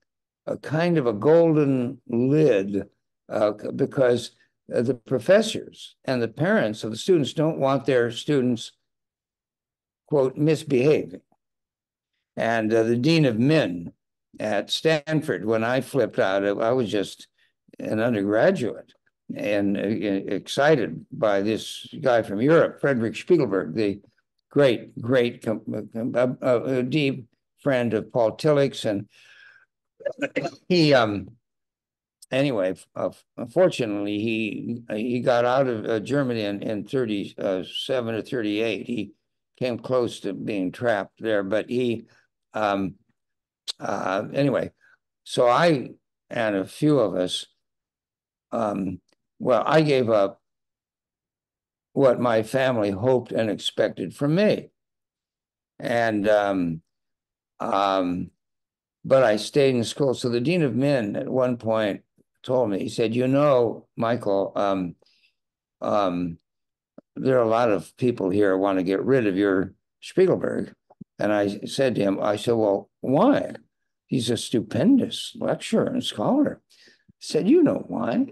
a kind of a golden lid uh, because the professors and the parents of the students don't want their students, quote, misbehaving. And uh, the dean of men at Stanford when I flipped out. I was just an undergraduate and uh, excited by this guy from Europe, Frederick Spiegelberg, the great, great, uh, uh, deep friend of Paul Tillich's. And he, um, anyway, uh, unfortunately, he he got out of uh, Germany in, in 37 or 38. He came close to being trapped there, but he, um, uh, anyway, so I and a few of us, um, well, I gave up what my family hoped and expected from me. And, um, um, but I stayed in school. So the dean of men at one point told me, he said, you know, Michael, um, um, there are a lot of people here who want to get rid of your Spiegelberg. And I said to him, I said, well, why? He's a stupendous lecturer and scholar. I said, you know why?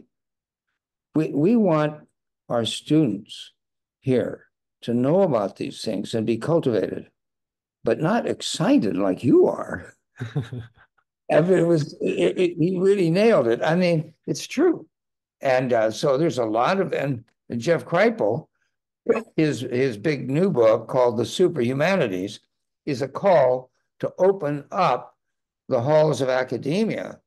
We, we want our students here to know about these things and be cultivated, but not excited like you are. if it was, it, it, he really nailed it. I mean, it's true. And uh, so there's a lot of, and Jeff Kripal, his, his big new book called The Superhumanities is a call to open up the halls of academia,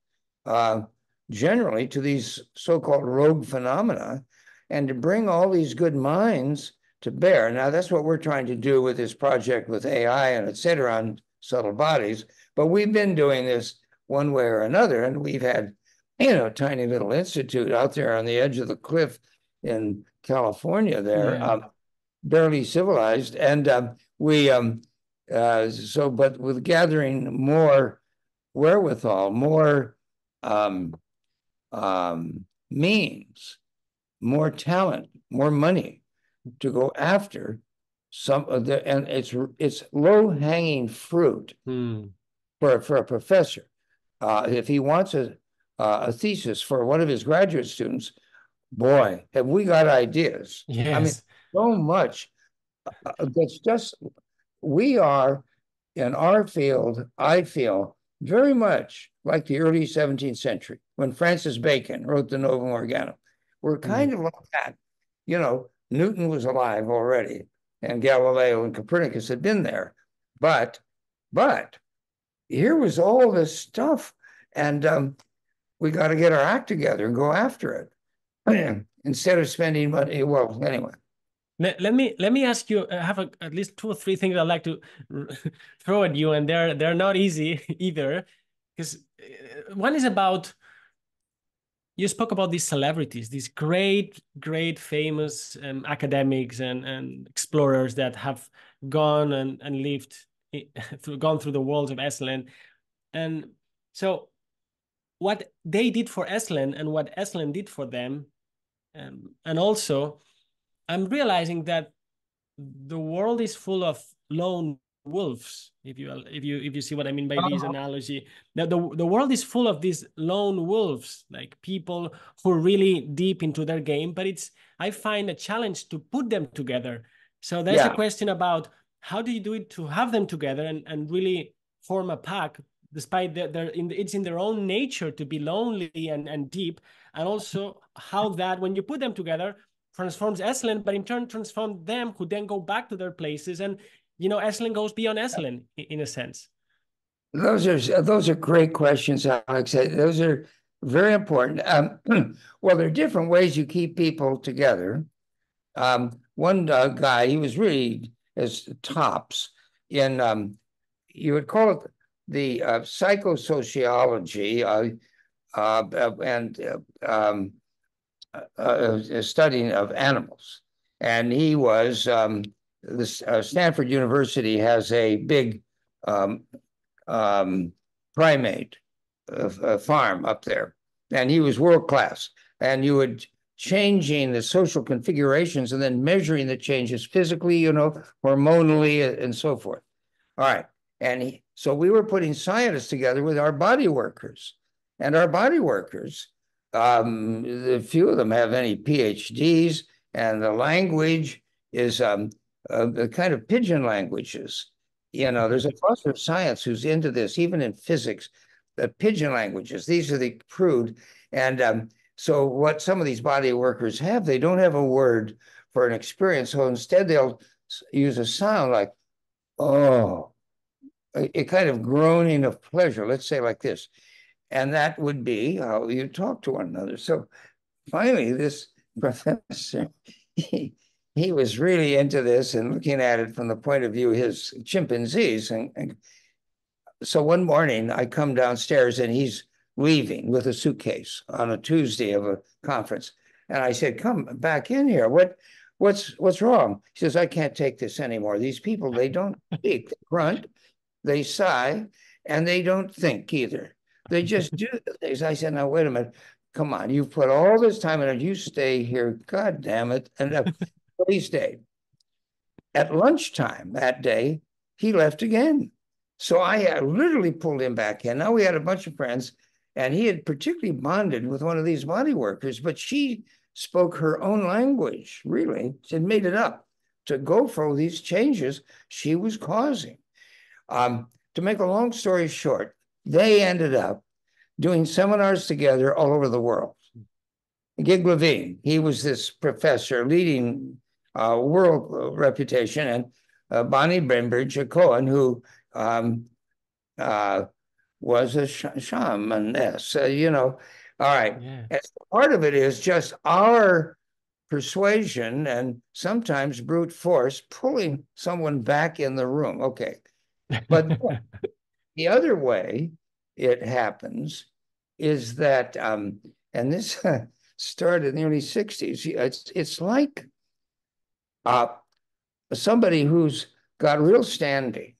uh, generally to these so-called rogue phenomena, and to bring all these good minds to bear. Now, that's what we're trying to do with this project with AI and et cetera on subtle bodies. But we've been doing this one way or another, and we've had, you know, tiny little institute out there on the edge of the cliff in California there, yeah. um, barely civilized. And um, we, um, uh, so, but with gathering more wherewithal, more um, um, means, more talent, more money to go after some of the, and it's it's low hanging fruit hmm. for for a professor. Uh, if he wants a uh, a thesis for one of his graduate students, boy, have we got ideas? Yes. I mean, so much uh, that's just we are in our field, I feel, very much like the early 17th century when Francis Bacon wrote the Novum Organum. We're mm-hmm. kind mm-hmm. of like that. You know, Newton was alive already, and Galileo and Copernicus had been there. But, but here was all this stuff, and um, we got to get our act together and go after it instead of spending money. Well, anyway. Let, let me let me ask you. I have a, at least two or three things I'd like to throw at you, and they're they're not easy either. Because uh, one is about you spoke about these celebrities, these great, great, famous um, academics and, and explorers that have gone and, and lived, through, gone through the worlds of Esalen. And so what they did for Esalen and what Esalen did for them, um, and also I'm realizing that the world is full of lone wolves if you if you if you see what i mean by this uh-huh. analogy that the, the world is full of these lone wolves like people who are really deep into their game but it's i find a challenge to put them together so there's yeah. a question about how do you do it to have them together and, and really form a pack despite that they're in it's in their own nature to be lonely and, and deep and also how that when you put them together transforms Esalen, but in turn transforms them who then go back to their places and you know, Esalen goes beyond Esalen in a sense? Those are those are great questions, Alex. Those are very important. Um, well, there are different ways you keep people together. Um, one uh, guy, he was really as tops in um, you would call it the uh, psychosociology uh, uh and uh, um, uh, studying of animals, and he was um, this Stanford University has a big um, um, primate farm up there, and he was world class. And you would changing the social configurations and then measuring the changes physically, you know, hormonally, and so forth. All right, and he, so we were putting scientists together with our body workers, and our body workers, um, a few of them have any PhDs, and the language is um, uh, the kind of pidgin languages. You know, there's a professor of science who's into this, even in physics, the pidgin languages. These are the crude. And um, so what some of these body workers have, they don't have a word for an experience. So instead they'll use a sound like, oh, a, a kind of groaning of pleasure, let's say like this. And that would be how you talk to one another. So finally, this professor, he, he was really into this and looking at it from the point of view of his chimpanzees. And, and so one morning I come downstairs and he's leaving with a suitcase on a Tuesday of a conference. And I said, come back in here. What what's what's wrong? He says, I can't take this anymore. These people, they don't speak, they grunt, they sigh, and they don't think either. They just do things. I said, now wait a minute. Come on, you've put all this time in it. You stay here. God damn it. And he stayed. At lunchtime that day, he left again. So I literally pulled him back in. Now we had a bunch of friends, and he had particularly bonded with one of these body workers, but she spoke her own language, really. She had made it up to go for these changes she was causing. Um, to make a long story short, they ended up doing seminars together all over the world. Gig Levine, he was this professor leading uh, world reputation, and uh, Bonnie Bainbridge, a Cohen, who um, uh, was a sh- shamaness, uh, you know. All right. Yeah. Part of it is just our persuasion and sometimes brute force pulling someone back in the room. Okay. But the other way it happens is that, um, and this started in the early 60s, it's, it's like uh, somebody who's got real standing.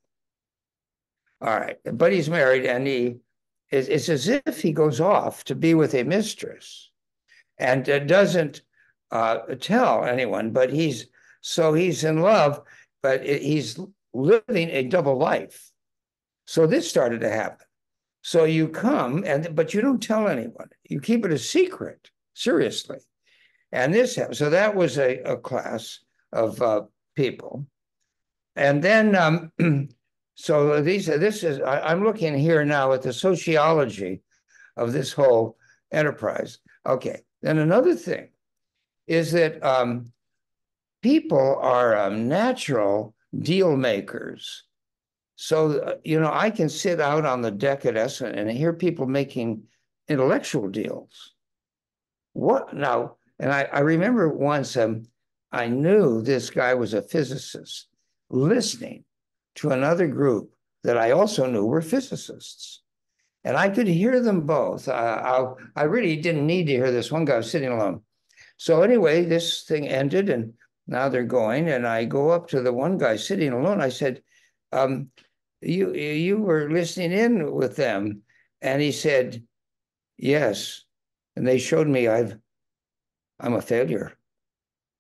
All right, but he's married and he is, it's as if he goes off to be with a mistress and uh, doesn't uh, tell anyone, but he's so he's in love, but he's living a double life. So this started to happen. So you come and but you don't tell anyone. You keep it a secret, seriously. And this happened. So that was a, a class of uh, people. And then, um, so these this is I, am looking here now at the sociology of this whole enterprise. Okay, then another thing is that um, people are um, natural deal makers. So you know, I can sit out on the deck at Esalen and hear people making intellectual deals. What now? And I, I remember once um, I knew this guy was a physicist listening to another group that I also knew were physicists. And I could hear them both. I, I, I really didn't need to hear this one guy was sitting alone. So anyway, this thing ended and now they're going. And I go up to the one guy sitting alone. I said, um, you, you were listening in with them. And he said, yes. And they showed me I've, I'm a failure.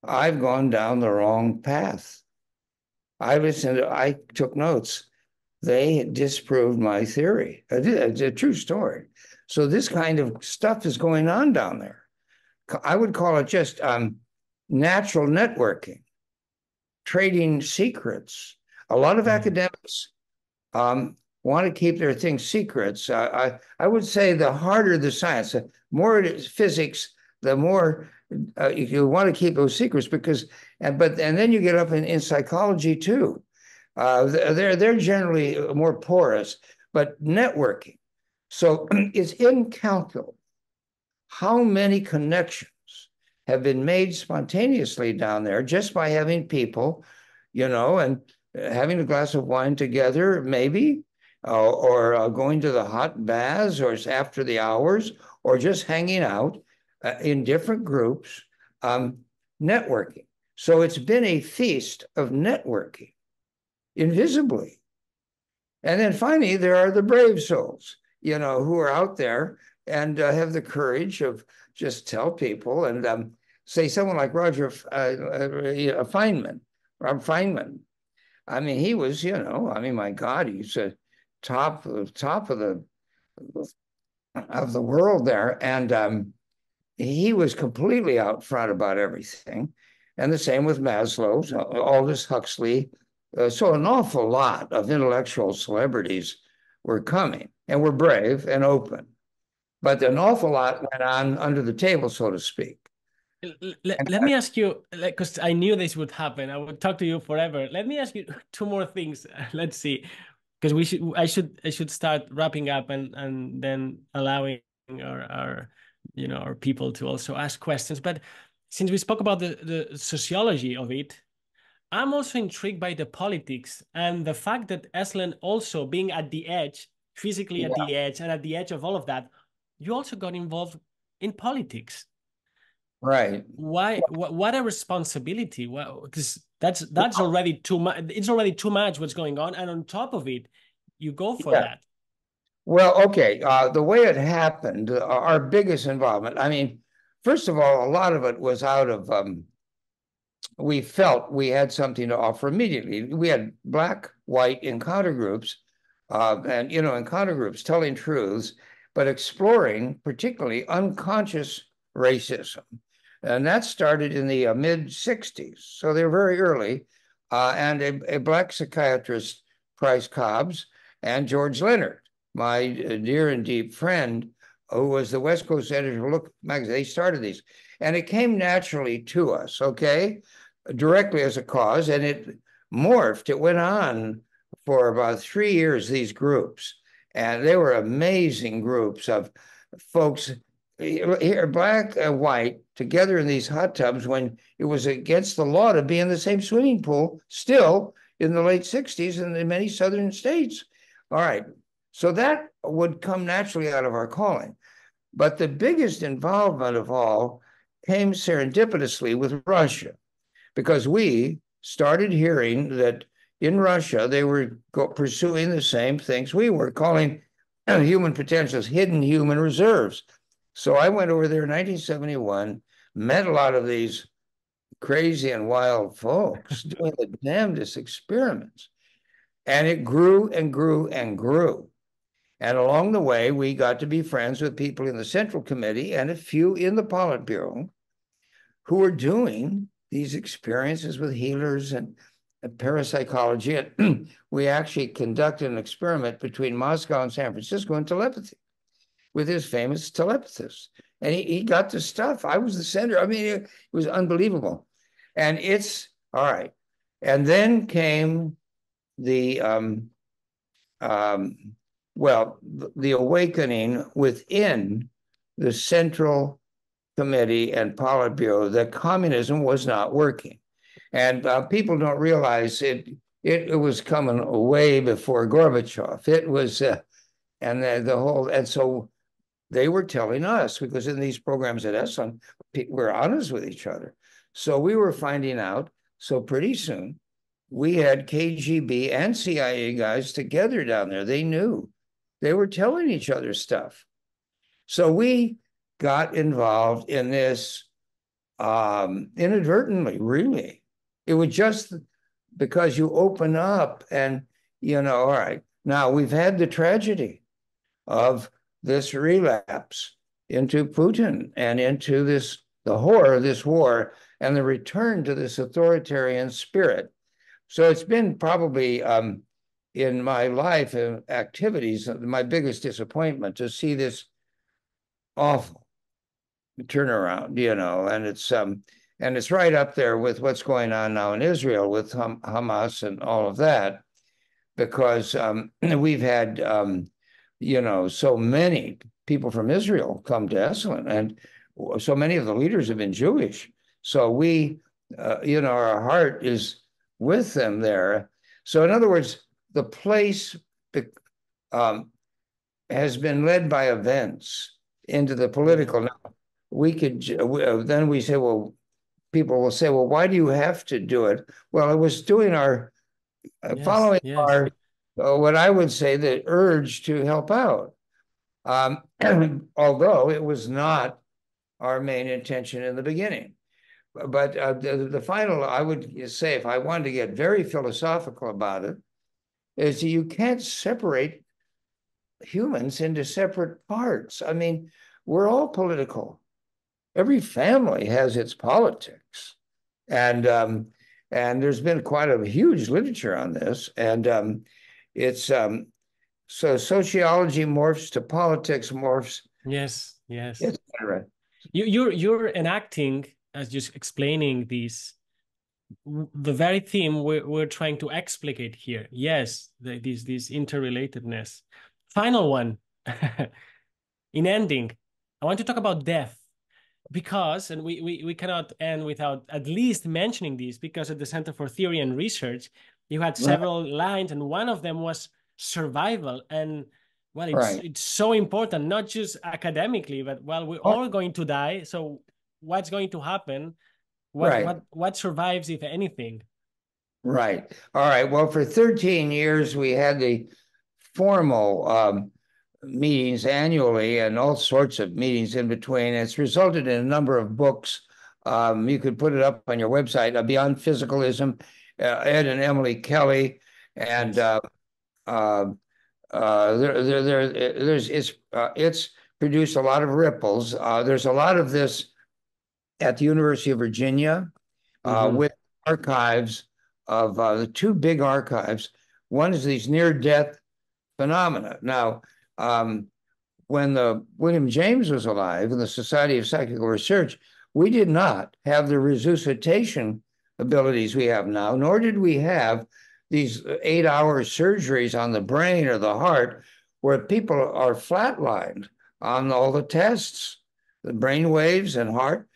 I've gone down the wrong path. I listened, I took notes. They disproved my theory. It's a true story. So this kind of stuff is going on down there. I would call it just um, natural networking, trading secrets. A lot of mm-hmm. academics um, want to keep their things secrets. Uh, I, I would say the harder the science, the more it is physics, the more uh, you want to keep those secrets because, and but and then you get up in, in psychology too. Uh, they're they're generally more porous, but networking. So it's incalculable how many connections have been made spontaneously down there just by having people, you know, and having a glass of wine together, maybe, uh, or uh, going to the hot baths, or after the hours, or just hanging out uh, in different groups, um, networking. So it's been a feast of networking invisibly. And then finally, there are the brave souls, you know, who are out there and uh, have the courage of just tell people and um, say someone like Roger uh, uh, Feynman, Rob Feynman. I mean, he was, you know, I mean, my God, he's a top, top of the of the world there, and um, he was completely out front about everything. And the same with Maslow, Aldous Huxley. Uh, so an awful lot of intellectual celebrities were coming and were brave and open. But an awful lot went on under the table, so to speak. Let, let me ask you, because I knew this would happen. I would talk to you forever. Let me ask you two more things. Let's see, because we should, I should, I should start wrapping up and and then allowing our our you know our people to also ask questions but since we spoke about the, the sociology of it i'm also intrigued by the politics and the fact that esalen also being at the edge physically at the edge and at the edge of all of that you also got involved in politics right why what, what a responsibility well because that's that's already too much it's already too much what's going on and on top of it you go for yeah. that well, okay. Uh, the way it happened, uh, our biggest involvement, I mean, first of all, a lot of it was out of, um, we felt we had something to offer immediately. We had black, white encounter groups, uh, and, you know, encounter groups telling truths, but exploring particularly unconscious racism. And that started in the uh, mid 60s. So they're very early. Uh, and a, a black psychiatrist, Price Cobbs, and George Leonard my uh, dear and deep friend, who was the West Coast editor of Look magazine, they started these. And it came naturally to us, okay, directly as a cause, and it morphed. It went on for about three years, these groups. And they were amazing groups of folks here, black and white, together in these hot tubs when it was against the law to be in the same swimming pool, still in the late 60s in the many southern states. All right. So that would come naturally out of our calling. But the biggest involvement of all came serendipitously with Russia, because we started hearing that in Russia they were pursuing the same things we were, calling human potentials hidden human reserves. So I went over there in 1971, met a lot of these crazy and wild folks doing the damnedest experiments. And it grew and grew and grew. And along the way, we got to be friends with people in the Central Committee and a few in the Politburo who were doing these experiences with healers and parapsychology. And we actually conducted an experiment between Moscow and San Francisco in telepathy with his famous telepathist. And he, he got the stuff. I was the center. I mean, it, it was unbelievable. And it's all right. And then came the um, um, well, the awakening within the Central Committee and Politburo that communism was not working. And uh, people don't realize it, it, it was coming way before Gorbachev. It was, uh, and the, the whole, and so they were telling us because in these programs at Esalen, we're honest with each other. So we were finding out. So pretty soon, we had KGB and CIA guys together down there. They knew. They were telling each other stuff. So we got involved in this um, inadvertently, really. It was just because you open up and, you know, all right, now we've had the tragedy of this relapse into Putin and into this, the horror of this war and the return to this authoritarian spirit. So it's been probably um, in my life and activities my biggest disappointment to see this awful turnaround, you know, and it's um and it's right up there with what's going on now in Israel with Ham- Hamas and all of that, because um, we've had um, you know so many people from Israel come to Esalen, and so many of the leaders have been Jewish. So we, uh, you know, our heart is with them there. So, in other words, the place um, has been led by events into the political. Now, we could uh, then we say, well, people will say, well, why do you have to do it? Well, it was doing our uh, yes, following yes. our what I would say the urge to help out. Um, although it was not our main intention in the beginning but uh, the, the final, I would say, if I wanted to get very philosophical about it, is that you can't separate humans into separate parts. I mean, we're all political. Every family has its politics, and um, and there's been quite a huge literature on this, and um, it's um, so sociology morphs to politics morphs. Yes, yes. You, you're you're enacting as just explaining this the very theme we're, we're trying to explicate here yes the, this this interrelatedness final one in ending i want to talk about death because and we, we we cannot end without at least mentioning this because at the center for theory and research you had several right. lines and one of them was survival and well it's right. it's so important not just academically but well we're oh. all going to die so what's going to happen what right. what what survives if anything right all right well for 13 years we had the formal um, meetings annually and all sorts of meetings in between it's resulted in a number of books um, you could put it up on your website uh, beyond physicalism ed and emily kelly and uh, um, uh, there, there, there, there's it's uh, it's produced a lot of ripples. Uh, there's a lot of this at the University of Virginia uh, mm-hmm. with archives of uh, the two big archives. One is these near death phenomena. Now, um, when the William James was alive in the Society of Psychical Research, we did not have the resuscitation abilities we have now, nor did we have these eight hour surgeries on the brain or the heart where people are flatlined on all the tests, the brain waves and heart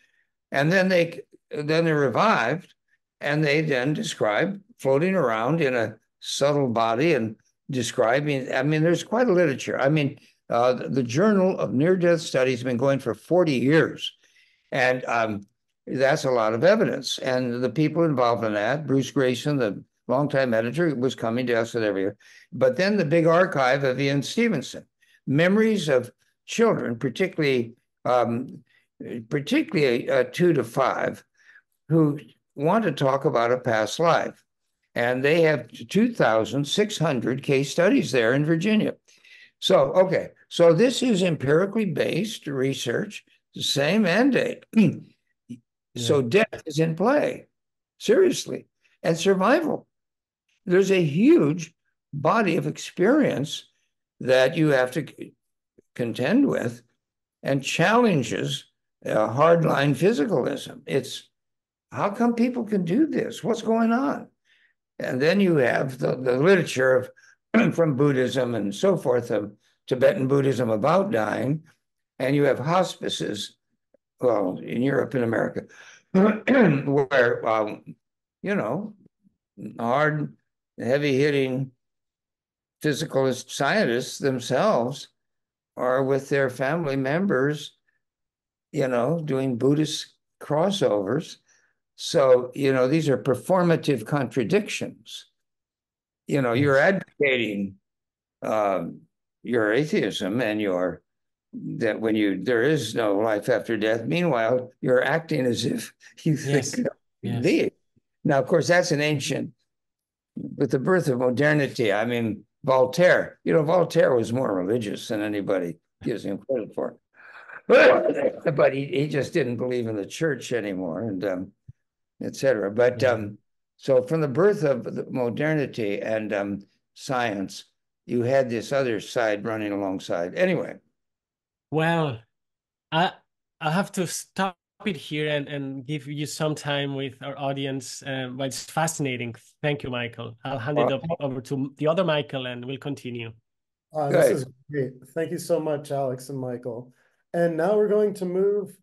and then they then they're revived, and they then describe floating around in a subtle body and describing. I mean, there's quite a literature. I mean, uh, the Journal of Near Death Studies has been going for 40 years, and um, that's a lot of evidence. And the people involved in that, Bruce Greyson, the longtime editor, was coming to us at every year. But then the big archive of Ian Stevenson, memories of children, particularly um, particularly uh, two to five, who want to talk about a past life. And they have 2,600 case studies there in Virginia. So, okay, so this is empirically based research, the same mandate. so, death is in play, seriously, and survival. there's a huge body of experience that you have to contend with and challenges uh, hardline physicalism. It's how come people can do this? What's going on? And then you have the, the literature of from Buddhism and so forth of Tibetan Buddhism about dying, and you have hospices, well, in Europe and America, where um, you know hard, heavy hitting physicalist scientists themselves are with their family members, you know, doing Buddhist crossovers. So, you know, these are performative contradictions. You know, you're advocating um, your atheism and your that when you there is no life after death. Meanwhile, you're acting as if you yes. think yes. Now, of course, that's an ancient. With the birth of modernity, I mean, Voltaire. You know, Voltaire was more religious than anybody gives him credit for. But, but he, he just didn't believe in the church anymore, and um, etc. But yeah. um, so from the birth of the modernity and um, science, you had this other side running alongside. Anyway. Well, I I have to stop it here and, and give you some time with our audience. Um, but it's fascinating. Thank you, Michael. I'll hand it up, over to the other Michael and we'll continue. Uh, this is great. Thank you so much, Alex and Michael. And now we're going to move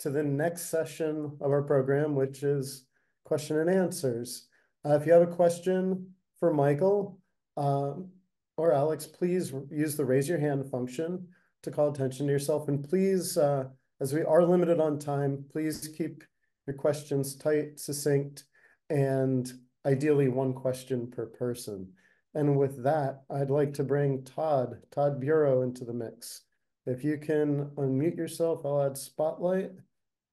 to the next session of our program, which is question and answers. Uh, if you have a question for Michael um, or Alex, please use the raise your hand function to call attention to yourself. And please, uh, as we are limited on time, please keep your questions tight, succinct, and ideally one question per person. And with that, I'd like to bring Todd, Todd Bureau into the mix. If you can unmute yourself, I'll add spotlight.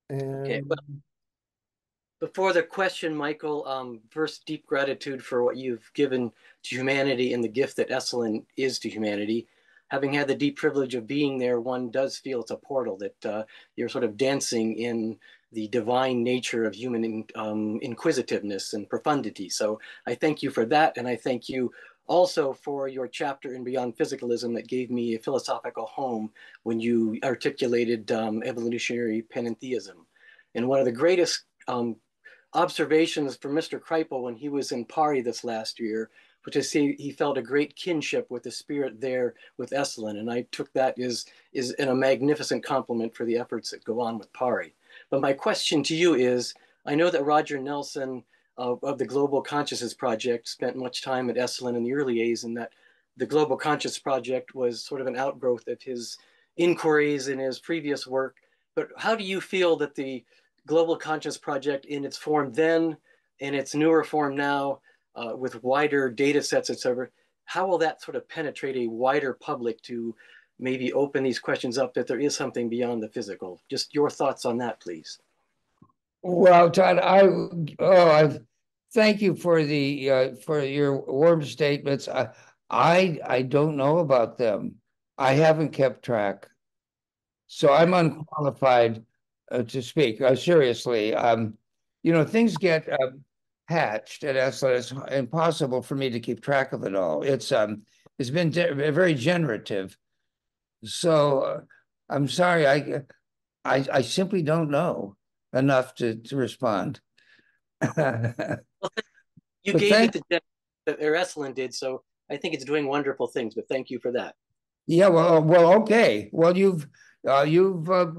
And okay, well, before the question, Michael, um, first, deep gratitude for what you've given to humanity and the gift that Esalen is to humanity having had the deep privilege of being there, one does feel it's a portal that uh, you're sort of dancing in the divine nature of human in, um, inquisitiveness and profundity. So I thank you for that. And I thank you also for your chapter in Beyond Physicalism that gave me a philosophical home when you articulated um, evolutionary panentheism. And one of the greatest um, observations from Mr. Kripal when he was in Pari this last year to see he felt a great kinship with the spirit there with Esalen. And I took that as is in a magnificent compliment for the efforts that go on with Pari. But my question to you is, I know that Roger Nelson uh, of the Global Consciousness Project spent much time at Esalen in the early days and that the Global Conscious Project was sort of an outgrowth of his inquiries in his previous work. But how do you feel that the Global Conscious Project in its form then, in its newer form now, uh, with wider data sets, et cetera, how will that sort of penetrate a wider public to maybe open these questions up that there is something beyond the physical? Just your thoughts on that, please. Well, Todd, I oh, I thank you for the uh, for your warm statements. I, I I don't know about them. I haven't kept track, so I'm unqualified uh, to speak. Uh, seriously, um, you know, things get hatched at Esalen. It's impossible for me to keep track of it all. It's um, it's been very generative. So uh, I'm sorry, I, I I simply don't know enough to to respond. you but gave thank- it the that Esalen did, so I think it's doing wonderful things. But thank you for that. Yeah, well, well, okay. Well, you've uh, you've uh,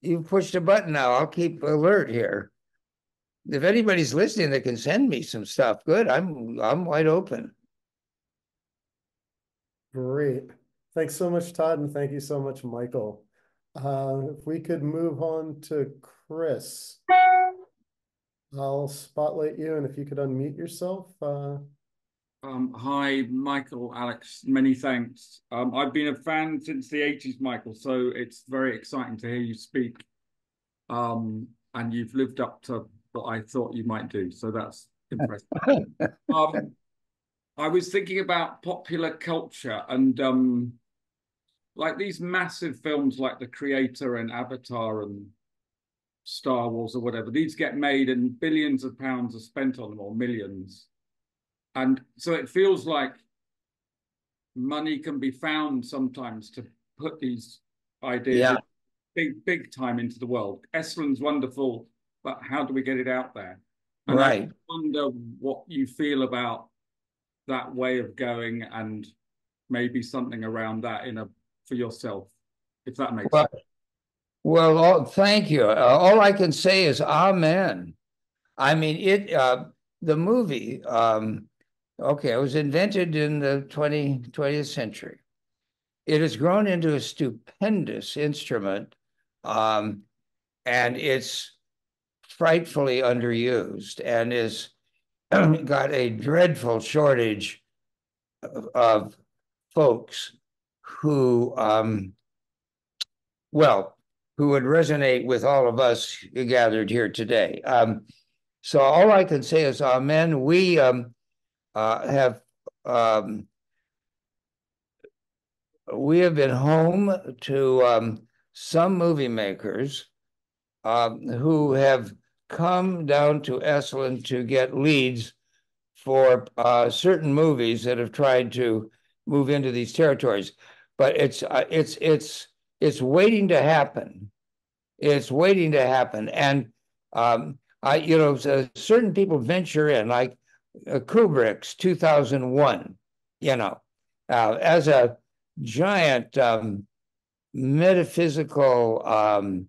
you've pushed a button now. I'll keep alert here if anybody's listening that can send me some stuff, good. I'm I'm wide open. Great. Thanks so much, Todd, and thank you so much, Michael. Uh, if we could move on to Chris. I'll spotlight you, and if you could unmute yourself. Uh... Um, hi, Michael, Alex, many thanks. Um, I've been a fan since the 80s, Michael, so it's very exciting to hear you speak. Um, and you've lived up to what I thought you might do. So that's impressive. um, I was thinking about popular culture and um, like these massive films like The Creator and Avatar and Star Wars or whatever, these get made and billions of pounds are spent on them or millions. And so it feels like money can be found sometimes to put these ideas Yeah. big, big time into the world. Esalen wonderful, but how do we get it out there? And I Right. wonder what you feel about that way of going and maybe something around that in a for yourself, if that makes Well, sense. Well, all, thank you. Uh, all I can say is amen. I mean, it, uh, the movie, um, okay, it was invented in the 20, 20th century. It has grown into a stupendous instrument, um, and it's frightfully underused and is got a dreadful shortage of, of folks who, um, well, who would resonate with all of us gathered here today. Um, so all I can say is amen. We um, uh, have um, we have been home to um, some movie makers um, who have come down to Esalen to get leads for uh, certain movies that have tried to move into these territories. But it's uh, it's it's it's waiting to happen. It's waiting to happen, and um, I you know so certain people venture in like uh, Kubrick's 2001. You know, uh, as a giant um, metaphysical um,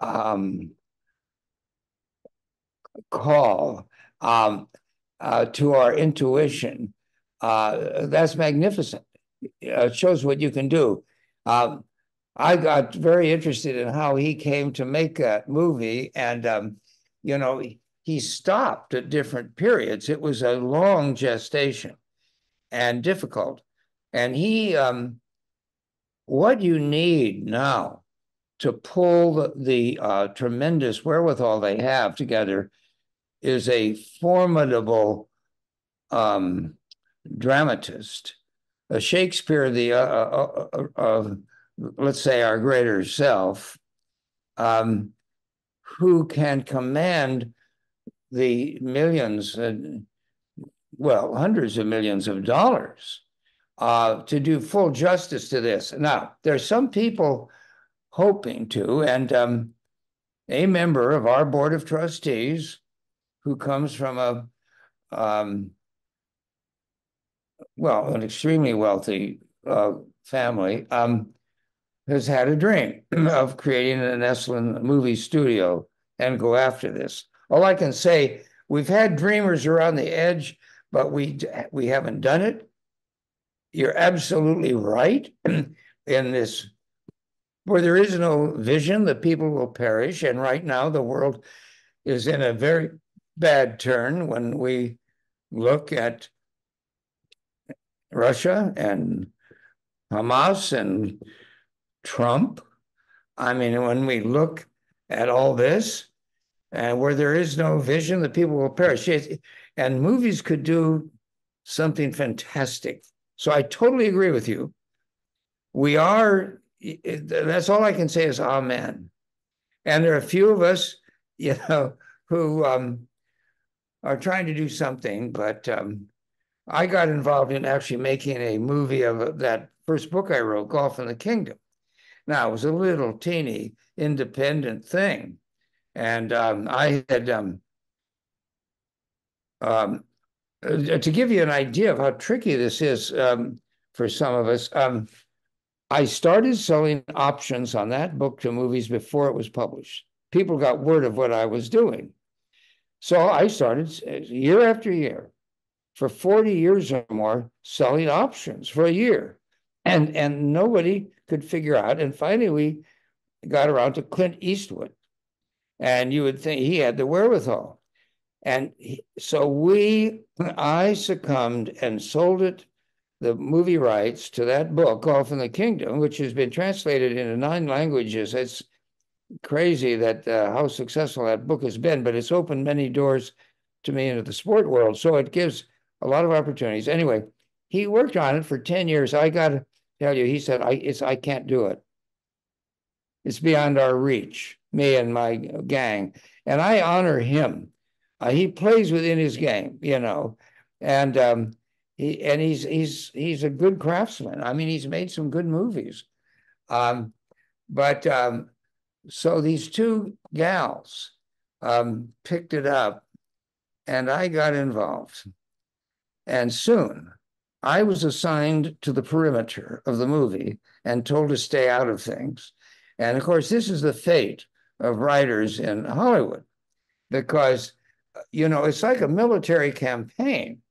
um, call um, uh, to our intuition. Uh, that's magnificent. It shows what you can do. Um, I got very interested in how he came to make that movie, and um, you know, he, he stopped at different periods. It was a long gestation and difficult. And he, um, what you need now to pull the, the uh, tremendous wherewithal they have together is a formidable um, dramatist. A Shakespeare, the uh, uh, uh, uh, let's say our greater self, um, who can command the millions and well, hundreds of millions of dollars uh, to do full justice to this. Now, there's some people hoping to, and um, a member of our board of trustees who comes from a um, well, an extremely wealthy uh, family, um, has had a dream of creating an Esalen movie studio and go after this. All I can say, we've had dreamers around the edge, but we we haven't done it. You're absolutely right in this. Where there is no vision, the people will perish. And right now, the world is in a very bad turn when we look at Russia and Hamas and Trump. I mean, when we look at all this, and where there is no vision, the people will perish. And movies could do something fantastic. So I totally agree with you. We are, that's all I can say is amen. And there are a few of us, you know, who um, are trying to do something, but um, I got involved in actually making a movie of that first book I wrote, Golf in the Kingdom. Now, it was a little teeny independent thing. And um, I had, um, um, uh, to give you an idea of how tricky this is um, for some of us, um, I started selling options on that book to movies before it was published. People got word of what I was doing. So I started uh, year after year for 40 years or more selling options for a year. And, and nobody could figure out. And finally, we got around to Clint Eastwood. And you would think he had the wherewithal. And he, so we, I succumbed and sold it, the movie rights to that book, Golf in the Kingdom, which has been translated into nine languages. It's crazy that uh, how successful that book has been, but it's opened many doors to me into the sport world. So it gives a lot of opportunities. Anyway, he worked on it for 10 years. I got to tell you, he said, I, it's, I can't do it. It's beyond our reach, me and my gang. And I honor him. Uh, he plays within his game, you know, and um, he and he's he's he's a good craftsman. I mean, he's made some good movies. Um, but um, so these two gals um, picked it up, and I got involved. And soon, I was assigned to the perimeter of the movie and told to stay out of things. And of course, this is the fate of writers in Hollywood, because you know it's like a military campaign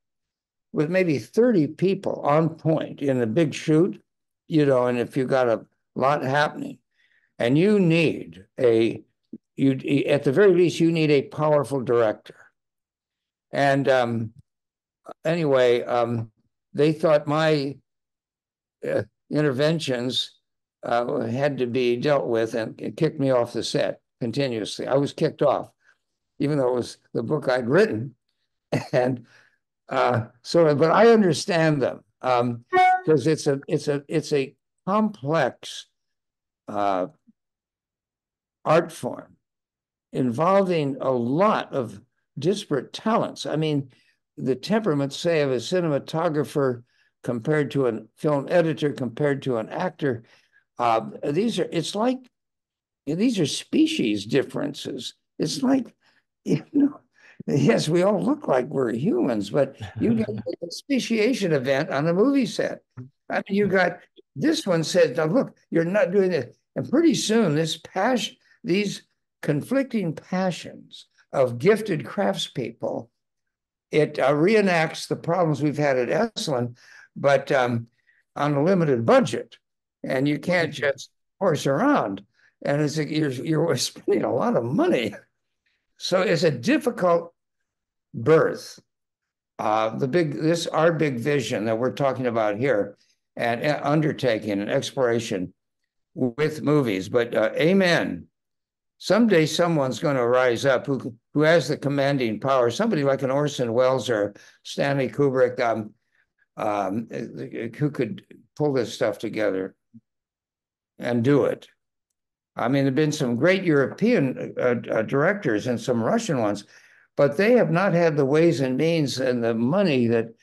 with maybe 30 people on point in a big shoot, you know, and if you got a lot happening, and you need a you at the very least you need a powerful director. And um, anyway, um, they thought my uh, interventions uh, had to be dealt with and, and kicked me off the set continuously. I was kicked off, even though it was the book I'd written. And uh, so, but I understand them because um, it's a it's a it's a complex uh, art form involving a lot of disparate talents. I mean, the temperament, say, of a cinematographer compared to a film editor, compared to an actor, uh, these are, it's like, these are species differences. It's like, you know, yes, we all look like we're humans, but you get a speciation event on a movie set. I mean, you got this one says, now look, you're not doing it. And pretty soon, this passion, these conflicting passions of gifted craftspeople, it uh, reenacts the problems we've had at Esalen, but um, on a limited budget. And you can't mm-hmm. just horse around. And it's you're, you're spending a lot of money. So it's a difficult birth. Uh, the big, this, our big vision that we're talking about here and uh, undertaking and exploration with movies. But uh, amen someday someone's going to rise up who who has the commanding power. Somebody like an Orson Welles or Stanley Kubrick, um, um, who could pull this stuff together and do it. I mean, there've been some great European uh, uh, directors and some Russian ones, but they have not had the ways and means and the money that.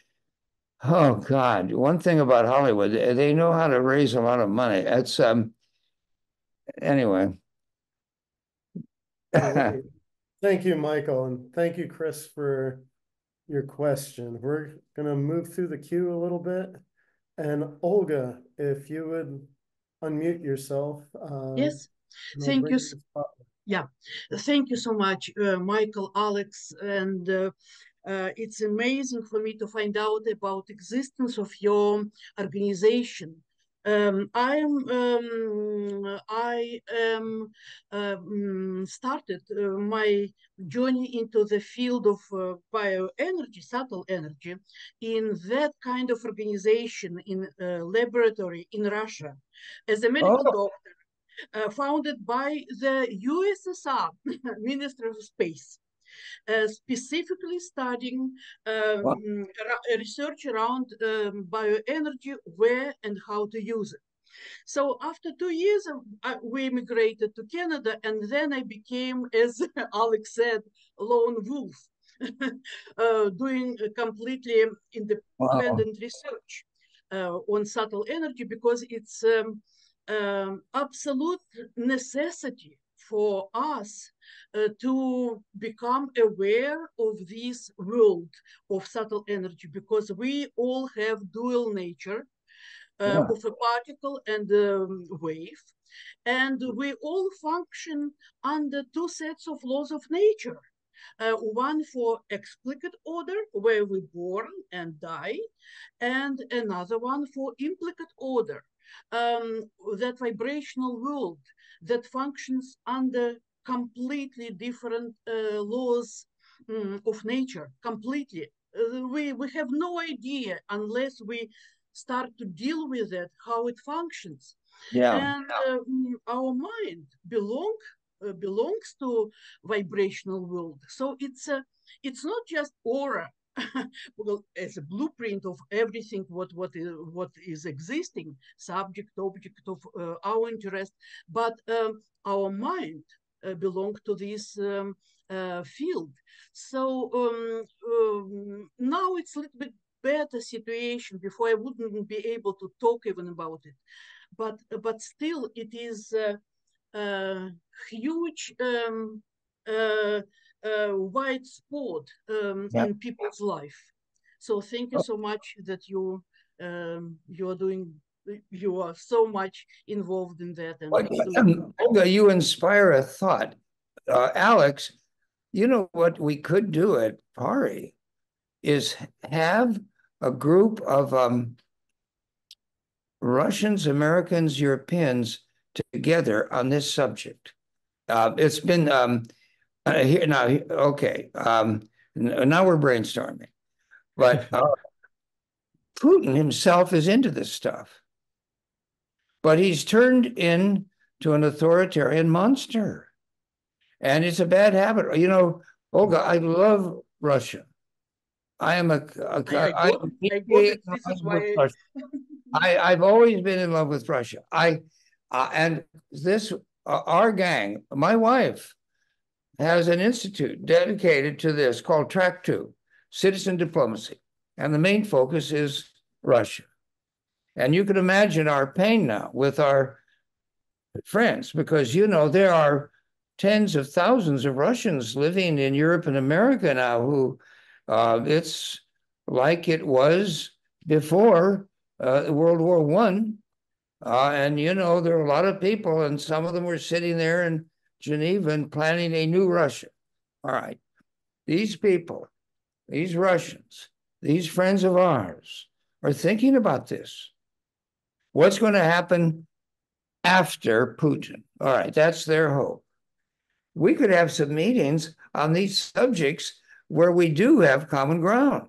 Oh God! One thing about Hollywood, they know how to raise a lot of money. It's um. Anyway. Thank you, Michael, and thank you, Chris, for your question. We're gonna move through the queue a little bit. And Olga, if you would unmute yourself. Uh, yes, thank you. Yeah, thank you so much, uh, Michael, Alex, and uh, uh, it's amazing for me to find out about existence of your organization um, I'm um, I um, um started uh, my journey into the field of uh, bioenergy, subtle energy, in that kind of organization in a laboratory in Russia as a medical oh. doctor, uh, founded by the USSR Ministry of Space. Uh, specifically studying um, research around um, bioenergy, where and how to use it. So after two years, uh, we immigrated to Canada, and then I became, as Alex said, lone wolf, uh, doing completely independent wow. research uh, on subtle energy because it's um, um, absolute necessity for us uh, to become aware of this world of subtle energy because we all have dual nature uh, yeah. of a particle and a wave and we all function under two sets of laws of nature uh, one for explicit order, where we born and die, and another one for implicate order, um, that vibrational world that functions under completely different uh, laws um, of nature, completely. Uh, we, we have no idea unless we start to deal with it, how it functions. Yeah. And uh, our mind belong uh, belongs to vibrational world. So it's a, it's not just aura well, as a blueprint of everything what what is, what is existing, subject, object of uh, our interest, but um, our mind uh, belong to this um, uh, field. So um, um, now it's a little bit better situation. Before I wouldn't be able to talk even about it, but but still it is a, a huge um, uh, uh, white spot um, yeah. in people's life. So thank you oh. so much that you um, you are doing you are so much involved in that. And well, Olga, you inspire a thought. Uh, Alex, you know what we could do at PARI is have a group of um, Russians, Americans, Europeans together on this subject. Uh, it's been um, uh, here now. Okay, um, now we're brainstorming, but uh, Putin himself is into this stuff, but he's turned into an authoritarian monster, and it's a bad habit. You know, Olga, I love Russia. I am a. a I, I, I, I, I, I've always been in love with Russia. I uh, and this uh, our gang, my wife has an institute dedicated to this called Track Two, Citizen Diplomacy, and the main focus is Russia. And you can imagine our pain now with our friends, because you know there are tens of thousands of Russians living in Europe and America now who uh, it's like it was before uh, World War One, uh, and you know there are a lot of people, and some of them were sitting there in Geneva and planning a new Russia. All right, these people, these Russians, these friends of ours, are thinking about this. What's going to happen after Putin? All right, that's their hope. We could have some meetings on these subjects where we do have common ground.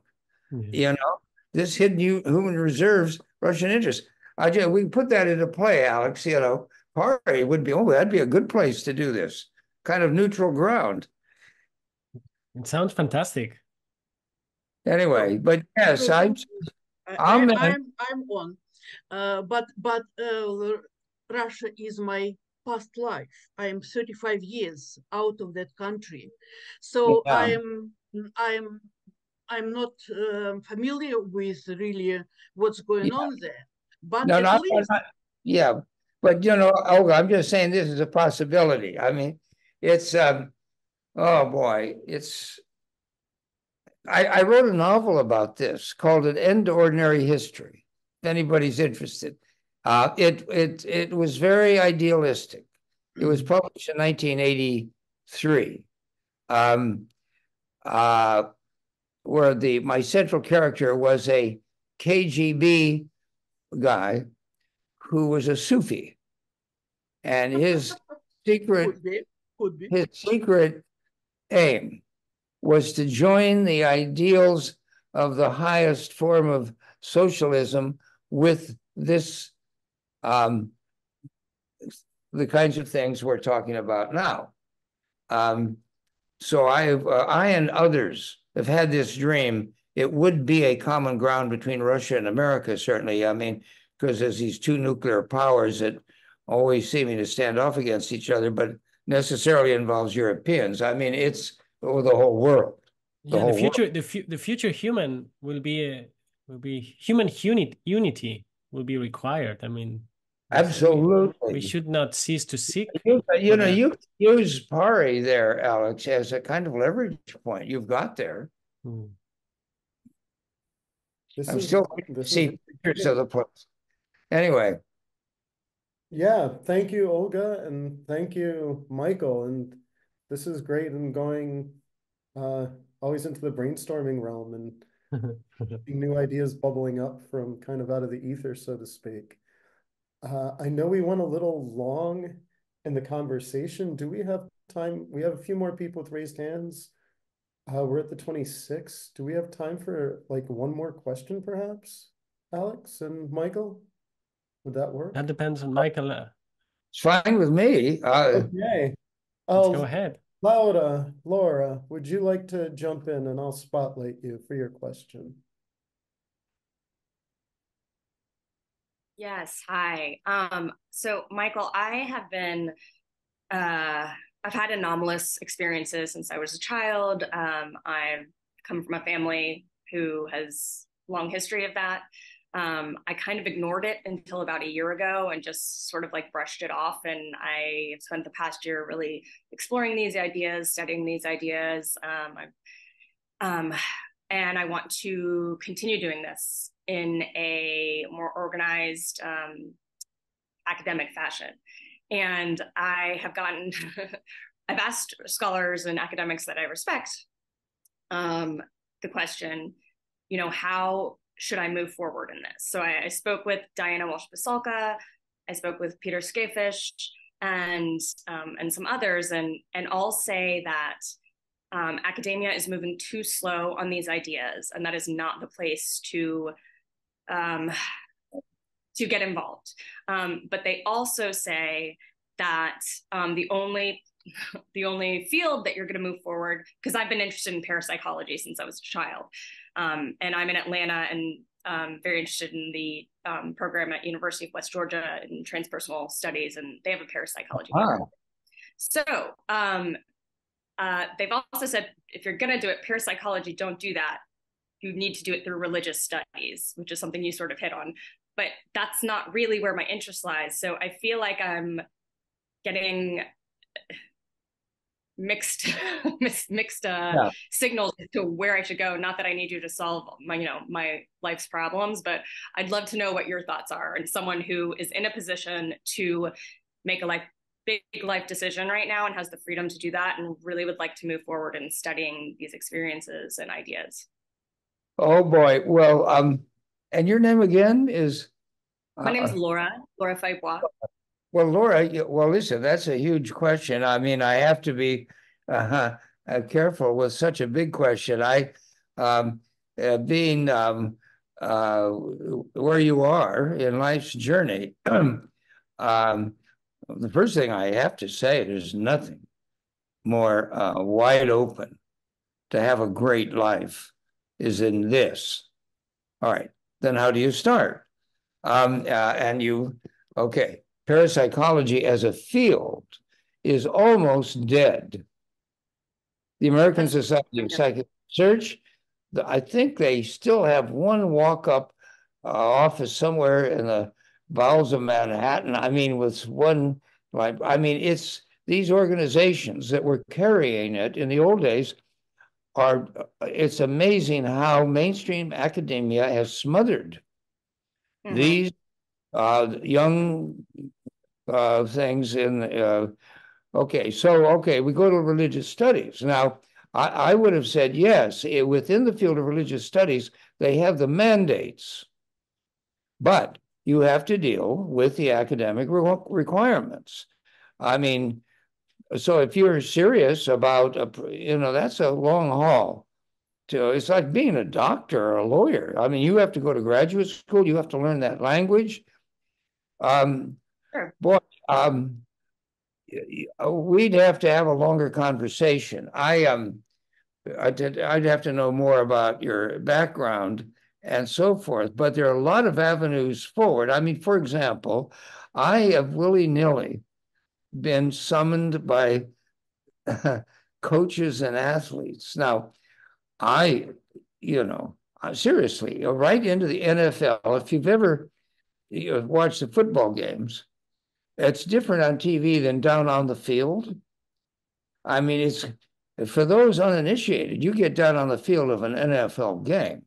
Mm-hmm. You know, this hidden human reserves Russian interest. I just, we put that into play, Alex. You know, PARI would be, oh, that'd be a good place to do this kind of neutral ground. It sounds fantastic. Anyway, but yes, I'm, I'm, I'm, I'm on. Uh, but but uh, Russia is my past life. I am 35 years out of that country, so yeah. I'm I'm I'm not uh, familiar with really what's going yeah. on there. But no, not, least... not, yeah, but you know, Olga, I'm just saying this is a possibility. I mean, it's um, oh boy, it's. I, I wrote a novel about this called "An End to Ordinary History." If anybody's interested, uh, it it it was very idealistic. It was published in 1983. Um, uh, where the my central character was a KGB guy who was a Sufi, and his secret could be, could be. his secret aim was to join the ideals of the highest form of socialism with this um, the kinds of things we're talking about now. Um, so I uh, I and others have had this dream. It would be a common ground between Russia and America, certainly. I mean, because there's these two nuclear powers that always seeming to stand off against each other, but necessarily involves Europeans. I mean, it's oh, the whole world. The yeah, whole the future, world. the, fu- the future human will be a, will be human unit, unity will be required. I mean, Absolutely. We, we, should not cease to seek. You, you know, that. you use PARI there, Alex, as a kind of leverage point. You've got there. Hmm. I'm is, still see pictures of the place. Anyway. Yeah, thank you, Olga, and thank you, Michael. And this is great and going uh, always into the brainstorming realm and new ideas bubbling up from kind of out of the ether, so to speak. Uh, I know we went a little long in the conversation. Do we have time? We have a few more people with raised hands. Uh, we're at the 26th. Do we have time for like one more question, perhaps? Alex and Michael? Would that work? That depends on Michael. It's fine with me. Uh, okay. Let's go ahead. Laura, Laura, would you like to jump in and I'll spotlight you for your question? Yes, hi. Um, so Michael, I have been uh I've had anomalous experiences since I was a child. Um, I've come from a family who has long history of that. Um, I kind of ignored it until about a year ago and just sort of like brushed it off. And I spent the past year really exploring these ideas, studying these ideas. Um, um, and I want to continue doing this in a more organized um, academic fashion. And I have gotten, I've asked scholars and academics that I respect um, the question, you know, how should I move forward in this? So I, I spoke with Diana Walsh Pasulka, I spoke with Peter Skafish, and um, and some others, and and all say that um, academia is moving too slow on these ideas, and that is not the place to um, to get involved. Um, but they also say that um, the only the only field that you're going to move forward because I've been interested in parapsychology since I was a child, um, and I'm in Atlanta and um, very interested in the um, program at University of West Georgia in transpersonal studies, and they have a parapsychology. Wow. So um, uh, they've also said if you're going to do it, parapsychology, don't do that. You need to do it through religious studies, which is something you sort of hit on. But that's not really where my interest lies. So I feel like I'm getting mixed mixed uh, yeah. signals to where I should go. Not that I need you to solve my you know my life's problems, but I'd love to know what your thoughts are. And someone who is in a position to make a life big life decision right now and has the freedom to do that, and really would like to move forward in studying these experiences and ideas. Oh boy! Well, um, and your name again is. My name is uh, Laura. Laura Faibois. Well, Laura, well, listen, that's a huge question. I mean, I have to be uh, uh, careful with such a big question. I, um, uh, being um, uh, where you are in life's journey, um, the first thing I have to say is nothing more uh, wide open to have a great life is in this. All right, then how do you start? Um, uh, and you, okay, parapsychology as a field is almost dead. The American Society of Psychic Research, I think they still have one walk up uh, office somewhere in the bowels of Manhattan. I mean, with one, like, I mean, it's these organizations that were carrying it in the old days are, it's amazing how mainstream academia has smothered mm-hmm. these uh, young uh, things in uh, okay so okay we go to religious studies. Now I, I would have said yes it, within the field of religious studies they have the mandates. But you have to deal with the academic re- requirements. I mean so if you're serious about a, you know that's a long haul. To, it's like being a doctor or a lawyer. I mean you have to go to graduate school you have to learn that language. Um, Sure. Boy, um, we'd have to have a longer conversation. I um, I'd, I'd have to know more about your background and so forth. But there are a lot of avenues forward. I mean, for example, I have willy nilly been summoned by coaches and athletes. Now, I, you know, seriously, right into the NFL. If you've ever you know, watched the football games, it's different on TV than down on the field. I mean, it's for those uninitiated, you get down on the field of an NFL game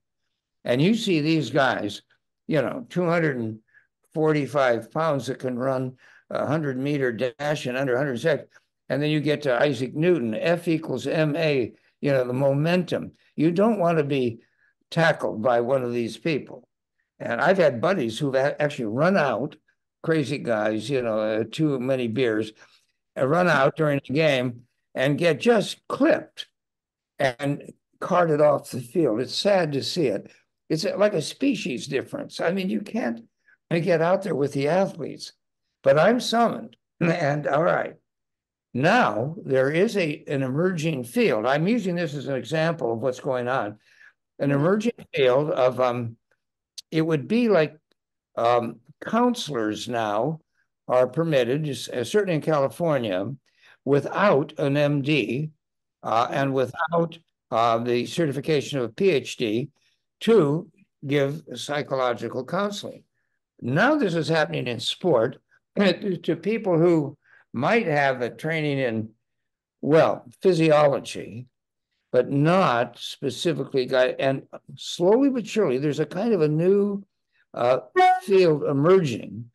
and you see these guys, you know, 245 pounds that can run a 100 meter dash in under 100 seconds. And then you get to Isaac Newton, F equals MA, you know, the momentum. You don't want to be tackled by one of these people. And I've had buddies who've actually run out crazy guys, you know, uh, too many beers, uh, run out during the game and get just clipped and carted off the field. It's sad to see it. It's like a species difference. I mean, you can't get out there with the athletes, but I'm summoned. And all right, now there is a an emerging field. I'm using this as an example of what's going on. An emerging field of um, it would be like um, counselors now are permitted, uh, certainly in California, without an MD uh, and without uh, the certification of a PhD to give psychological counseling. Now this is happening in sport to people who might have a training in, well, physiology, but not specifically. And slowly but surely, there's a kind of a new uh, field emerging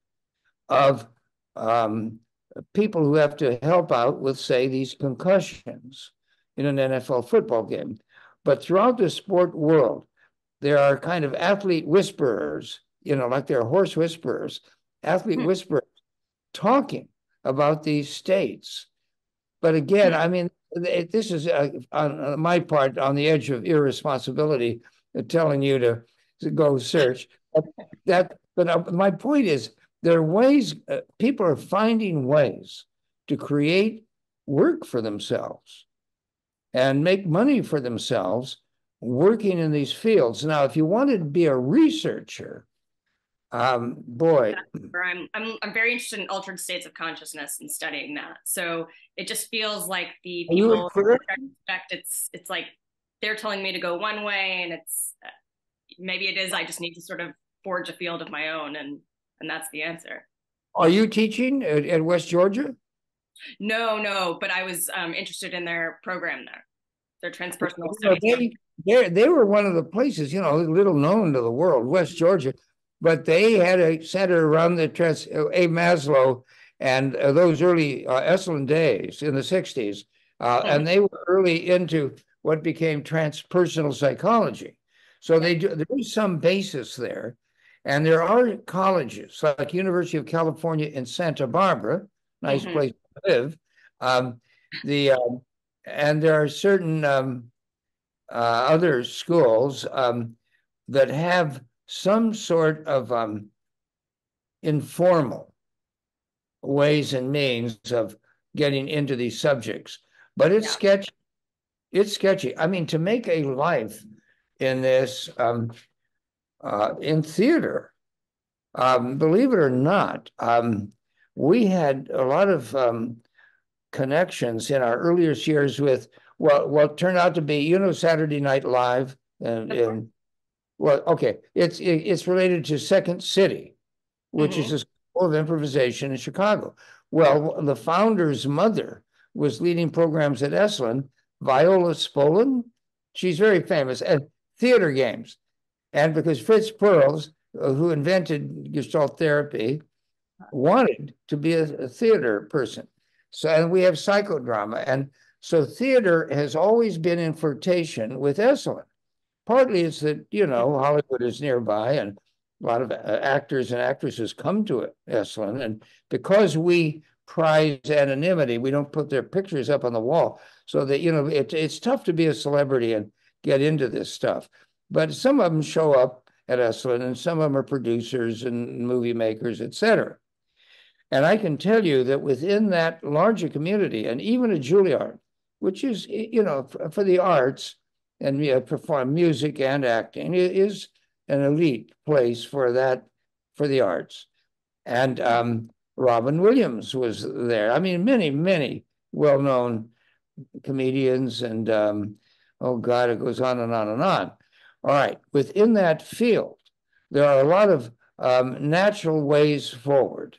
of um, people who have to help out with, say, these concussions in an NFL football game. But throughout the sport world, there are kind of athlete whisperers, you know, like there are horse whisperers, athlete hmm. whisperers talking about these states. But again, hmm. I mean, this is uh, on my part on the edge of irresponsibility, uh, telling you to, to go search. That, but uh, my point is, there are ways uh, people are finding ways to create work for themselves and make money for themselves working in these fields. Now, if you wanted to be a researcher, um, boy, I'm, I'm I'm very interested in altered states of consciousness and studying that. So it just feels like the people expect it's it's like they're telling me to go one way, and it's uh, maybe it is. I just need to sort of forge a field of my own, and and that's the answer. Are you teaching at, at West Georgia? No, no, but I was um, interested in their program there, their transpersonal studies. They, they, they were one of the places, you know, little known to the world, West Georgia, but they had a center around the trans, A. Maslow and uh, those early uh, Esalen days in the 60s. Uh, mm-hmm. And they were early into what became transpersonal psychology. So they do, there is some basis there. And there are colleges like University of California in Santa Barbara, nice mm-hmm. place to live. Um, the um, and there are certain um, uh, other schools um, that have some sort of um, informal ways and means of getting into these subjects, but it's yeah. sketchy. It's sketchy. I mean, to make a life in this um, uh, in theater, um, believe it or not, um, we had a lot of um, connections in our earliest years with well, what turned out to be, you know, Saturday Night Live, and, and well, okay, it's it, it's related to Second City, which mm-hmm. is a school of improvisation in Chicago. Well, the founder's mother was leading programs at Esalen, Viola Spolin. She's very famous at theater games. And because Fritz Perls, uh, who invented Gestalt therapy, wanted to be a, a theater person. So, and we have psychodrama. And so theater has always been in flirtation with Esalen. Partly it's that, you know, Hollywood is nearby and a lot of uh, actors and actresses come to Esalen. And because we prize anonymity, we don't put their pictures up on the wall. So that, you know, it, it's tough to be a celebrity and get into this stuff. But some of them show up at Esalen and some of them are producers and movie makers, et cetera. And I can tell you that within that larger community, and even at Juilliard, which is, you know, for the arts and you know, perform music and acting, is an elite place for that, for the arts. And um, Robin Williams was there. I mean, many, many well known comedians, and um, oh God, it goes on and on and on. All right, within that field, there are a lot of um, natural ways forward.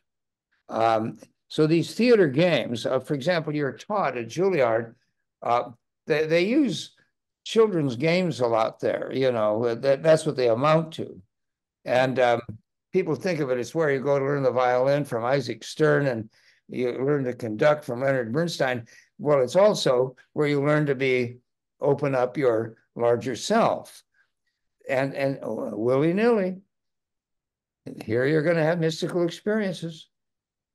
Um, so these theater games, uh, for example, you're taught at Juilliard uh, they, they use children's games a lot there. You know, that, that's what they amount to. And um, people think of it as where you go to learn the violin from Isaac Stern and you learn to conduct from Leonard Bernstein. Well, it's also where you learn to be open up your larger self. And and oh, willy nilly, here you're going to have mystical experiences.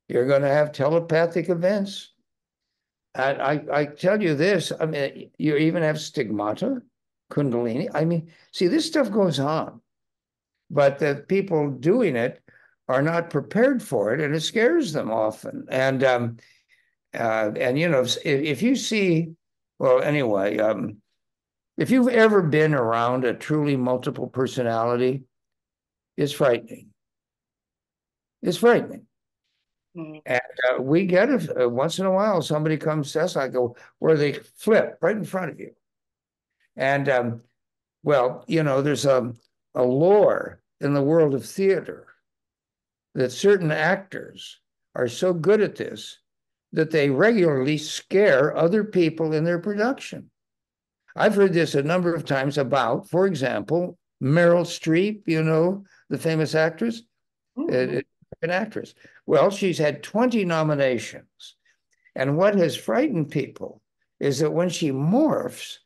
You're going to have telepathic events. And I, I tell you this, I mean, you even have stigmata, kundalini. I mean, see, this stuff goes on, but the people doing it are not prepared for it, and it scares them often. And um, uh, and you know, if, if you see, well, anyway, um, if you've ever been around a truly multiple personality, it's frightening. It's frightening. Mhm. And uh, we get it uh, once in a while. Somebody comes to us, I go, where they flip right in front of you. And um, well, you know, there's a, a lore in the world of theater that certain actors are so good at this that they regularly scare other people in their production. I've heard this a number of times about, for example, Meryl Streep, you know, the famous actress, uh, an actress. Well, she's had 20 nominations. And what has frightened people is that when she morphs,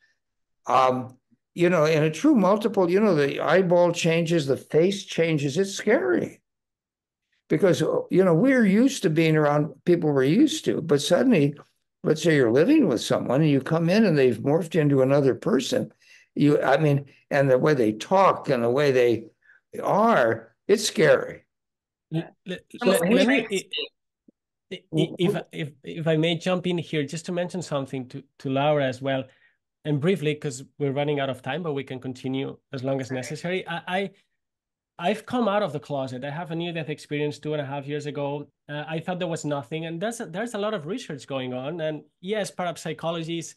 um, you know, in a true multiple, you know, the eyeball changes, the face changes. It's scary because, you know, we're used to being around people we're used to, but suddenly, let's say you're living with someone and you come in and they've morphed into another person. You, I mean, and the way they talk and the way they are, it's scary. Let, let, let- me, if, if, if I may jump in here, just to mention something to, to Laura as well, and briefly, because we're running out of time, but we can continue as long as necessary. I, I, I've come out of the closet. I have a near-death experience two and a half years ago. Uh, I thought there was nothing, and there's a, there's a lot of research going on. And yes, parapsychology is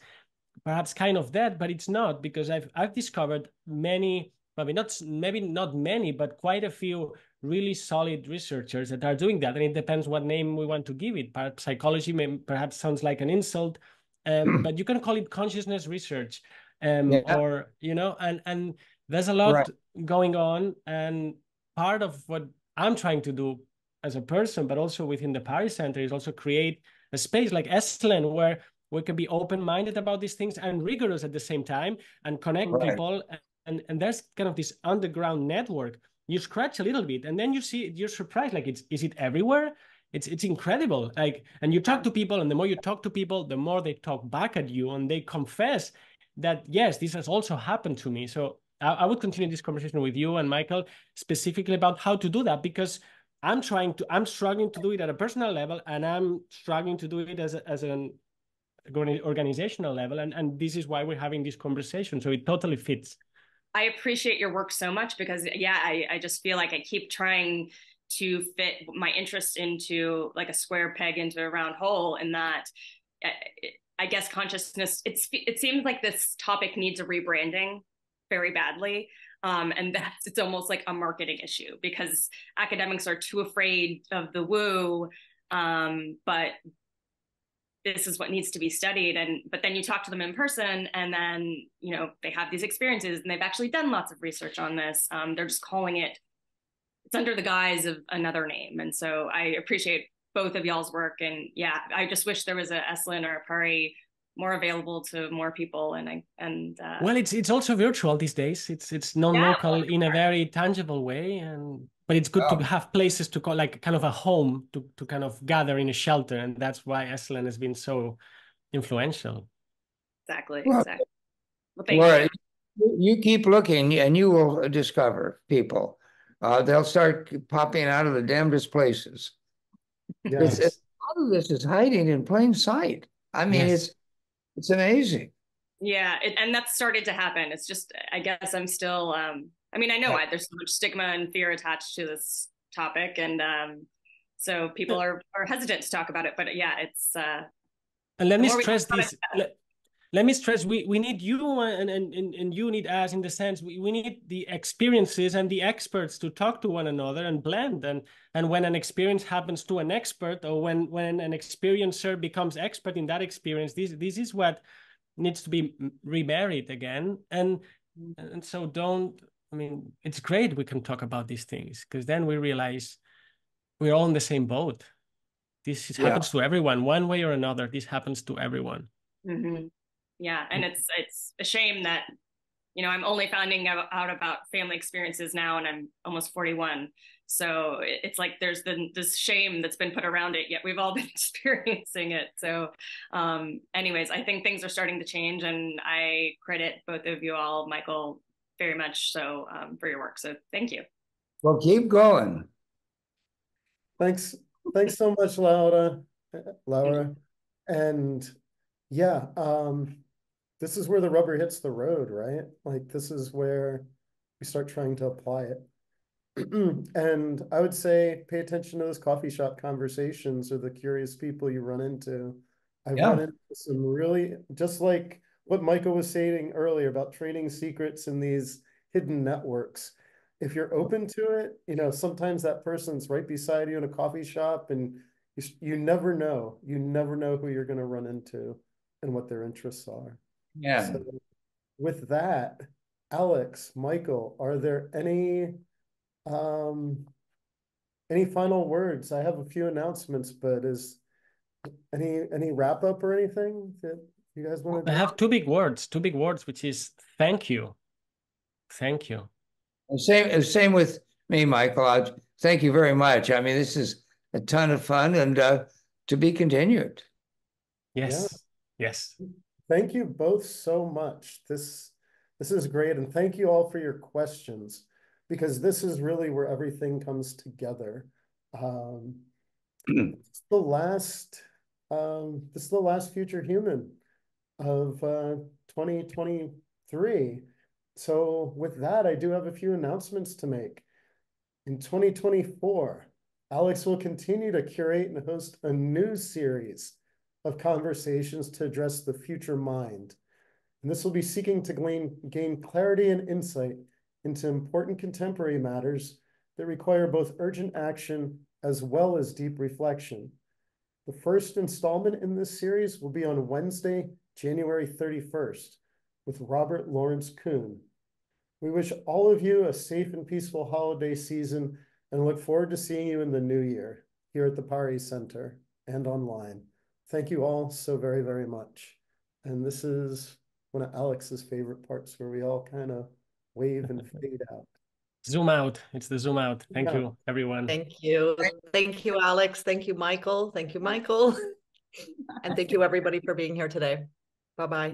perhaps kind of dead, but it's not because I've I've discovered many, maybe not maybe not many, but quite a few really solid researchers that are doing that. And it depends what name we want to give it. Parapsychology may, perhaps sounds like an insult, um, but you can call it consciousness research, um, Yeah. or you know, and and there's a lot Right. going on. And part of what I'm trying to do as a person, but also within the Pari Center, is also create a space like Esalen where we can be open-minded about these things and rigorous at the same time and connect Right. people. And and there's kind of this underground network. You scratch a little bit, and then you see you're surprised. Like, it's is it everywhere? It's it's incredible. Like, and you talk to people, and the more you talk to people, the more they talk back at you, and they confess that yes, this has also happened to me. So I, would continue this conversation with you and Michael specifically about how to do that because I'm trying to, I'm struggling to do it at a personal level, and I'm struggling to do it as a, as an organizational level, and and this is why we're having this conversation. So it totally fits. I appreciate your work so much because yeah, I, I just feel like I keep trying to fit my interest into like a square peg into a round hole in that uh, I guess consciousness it's it seems like this topic needs a rebranding very badly. Um, and that's it's almost like a marketing issue because academics are too afraid of the woo. Um, but this is what needs to be studied. And but then you talk to them in person and then you know they have these experiences and they've actually done lots of research on this. Um, they're just calling it it's under the guise of another name. And so i appreciate both of y'all's work. And yeah i just wish there was a Esalen or a Pari more available to more people and i and uh, Well, it's it's also virtual these days. It's it's non-local in a very tangible way, and but it's good Oh. to have places to call like kind of a home to to kind of gather in a shelter, and that's why Esalen has been so influential. exactly Well, exactly well, thank Laura, you. you you keep looking and you will discover people. Uh, they'll start popping out of the damnedest places. It's, Yes. it's, a lot of this is hiding in plain sight. I mean, Yes. it's it's amazing. Yeah, it, and that's started to happen. It's just, I guess I'm still. Um, I mean, I know Right. I, there's so much stigma and fear attached to this topic, and um, so people are are hesitant to talk about it. But yeah, it's. Uh, And let me stress this. Let, let me stress we, we need you and, and, and, and you need us in the sense we, we need the experiences and the experts to talk to one another and blend and and when an experience happens to an expert or when when an experiencer becomes expert in that experience this this is what needs to be m- remarried again and and so don't I mean it's great we can talk about these things because then we realize we're all in the same boat this is, Yeah. happens to everyone one way or another this happens to everyone mhm. Yeah, and it's it's a shame that you know I'm only finding out out about family experiences now, and I'm almost 41. So it's like there's been this shame that's been put around it, yet we've all been experiencing it. So, um, anyways, I think things are starting to change, and I credit both of you all, Michael, very much so um, for your work. So thank you. Well, keep going. Thanks, thanks so much, Laura, Laura. And yeah, um, this is where the rubber hits the road, right? Like this is where we start trying to apply it. And I would say, pay attention to those coffee shop conversations or the curious people you run into. I've Yeah. run into some really, just like what Michael was saying earlier about trading secrets in these hidden networks. If you're open to it, you know, sometimes that person's right beside you in a coffee shop and you, you never know, you never know who you're gonna run into and what their interests are. Yeah. So with that, Alex, Michael, are there any um any final words? I have a few announcements, but is any any wrap up or anything that you guys want to I have two big words, two big words, which is thank you. Thank you. Same, uh, same with me, Michael. I, thank you very much. I mean, this is a ton of fun and uh, to be continued. Yes. Yes. Thank you both so much. This this is great, and thank you all for your questions because this is really where everything comes together. Um, the last um, this is the last future human of uh, 2023. So with that, I do have a few announcements to make. In 2024, Alex will continue to curate and host a new series of conversations to address the future mind. And this will be seeking to gain, gain clarity and insight into important contemporary matters that require both urgent action as well as deep reflection. The first installment in this series will be on Wednesday, January 31st, with Robert Lawrence Kuhn. We wish all of you a safe and peaceful holiday season and look forward to seeing you in the new year here at the Pari Center and online. Thank you all so very, very much. And this is one of Alex's favorite parts where we all kind of wave and fade out. Zoom out. It's the zoom out. Thank Yeah. you, everyone. Thank you. Thank you, Alex. Thank you, Michael. Thank you, Michael. And thank you, everybody, for being here today. Bye-bye.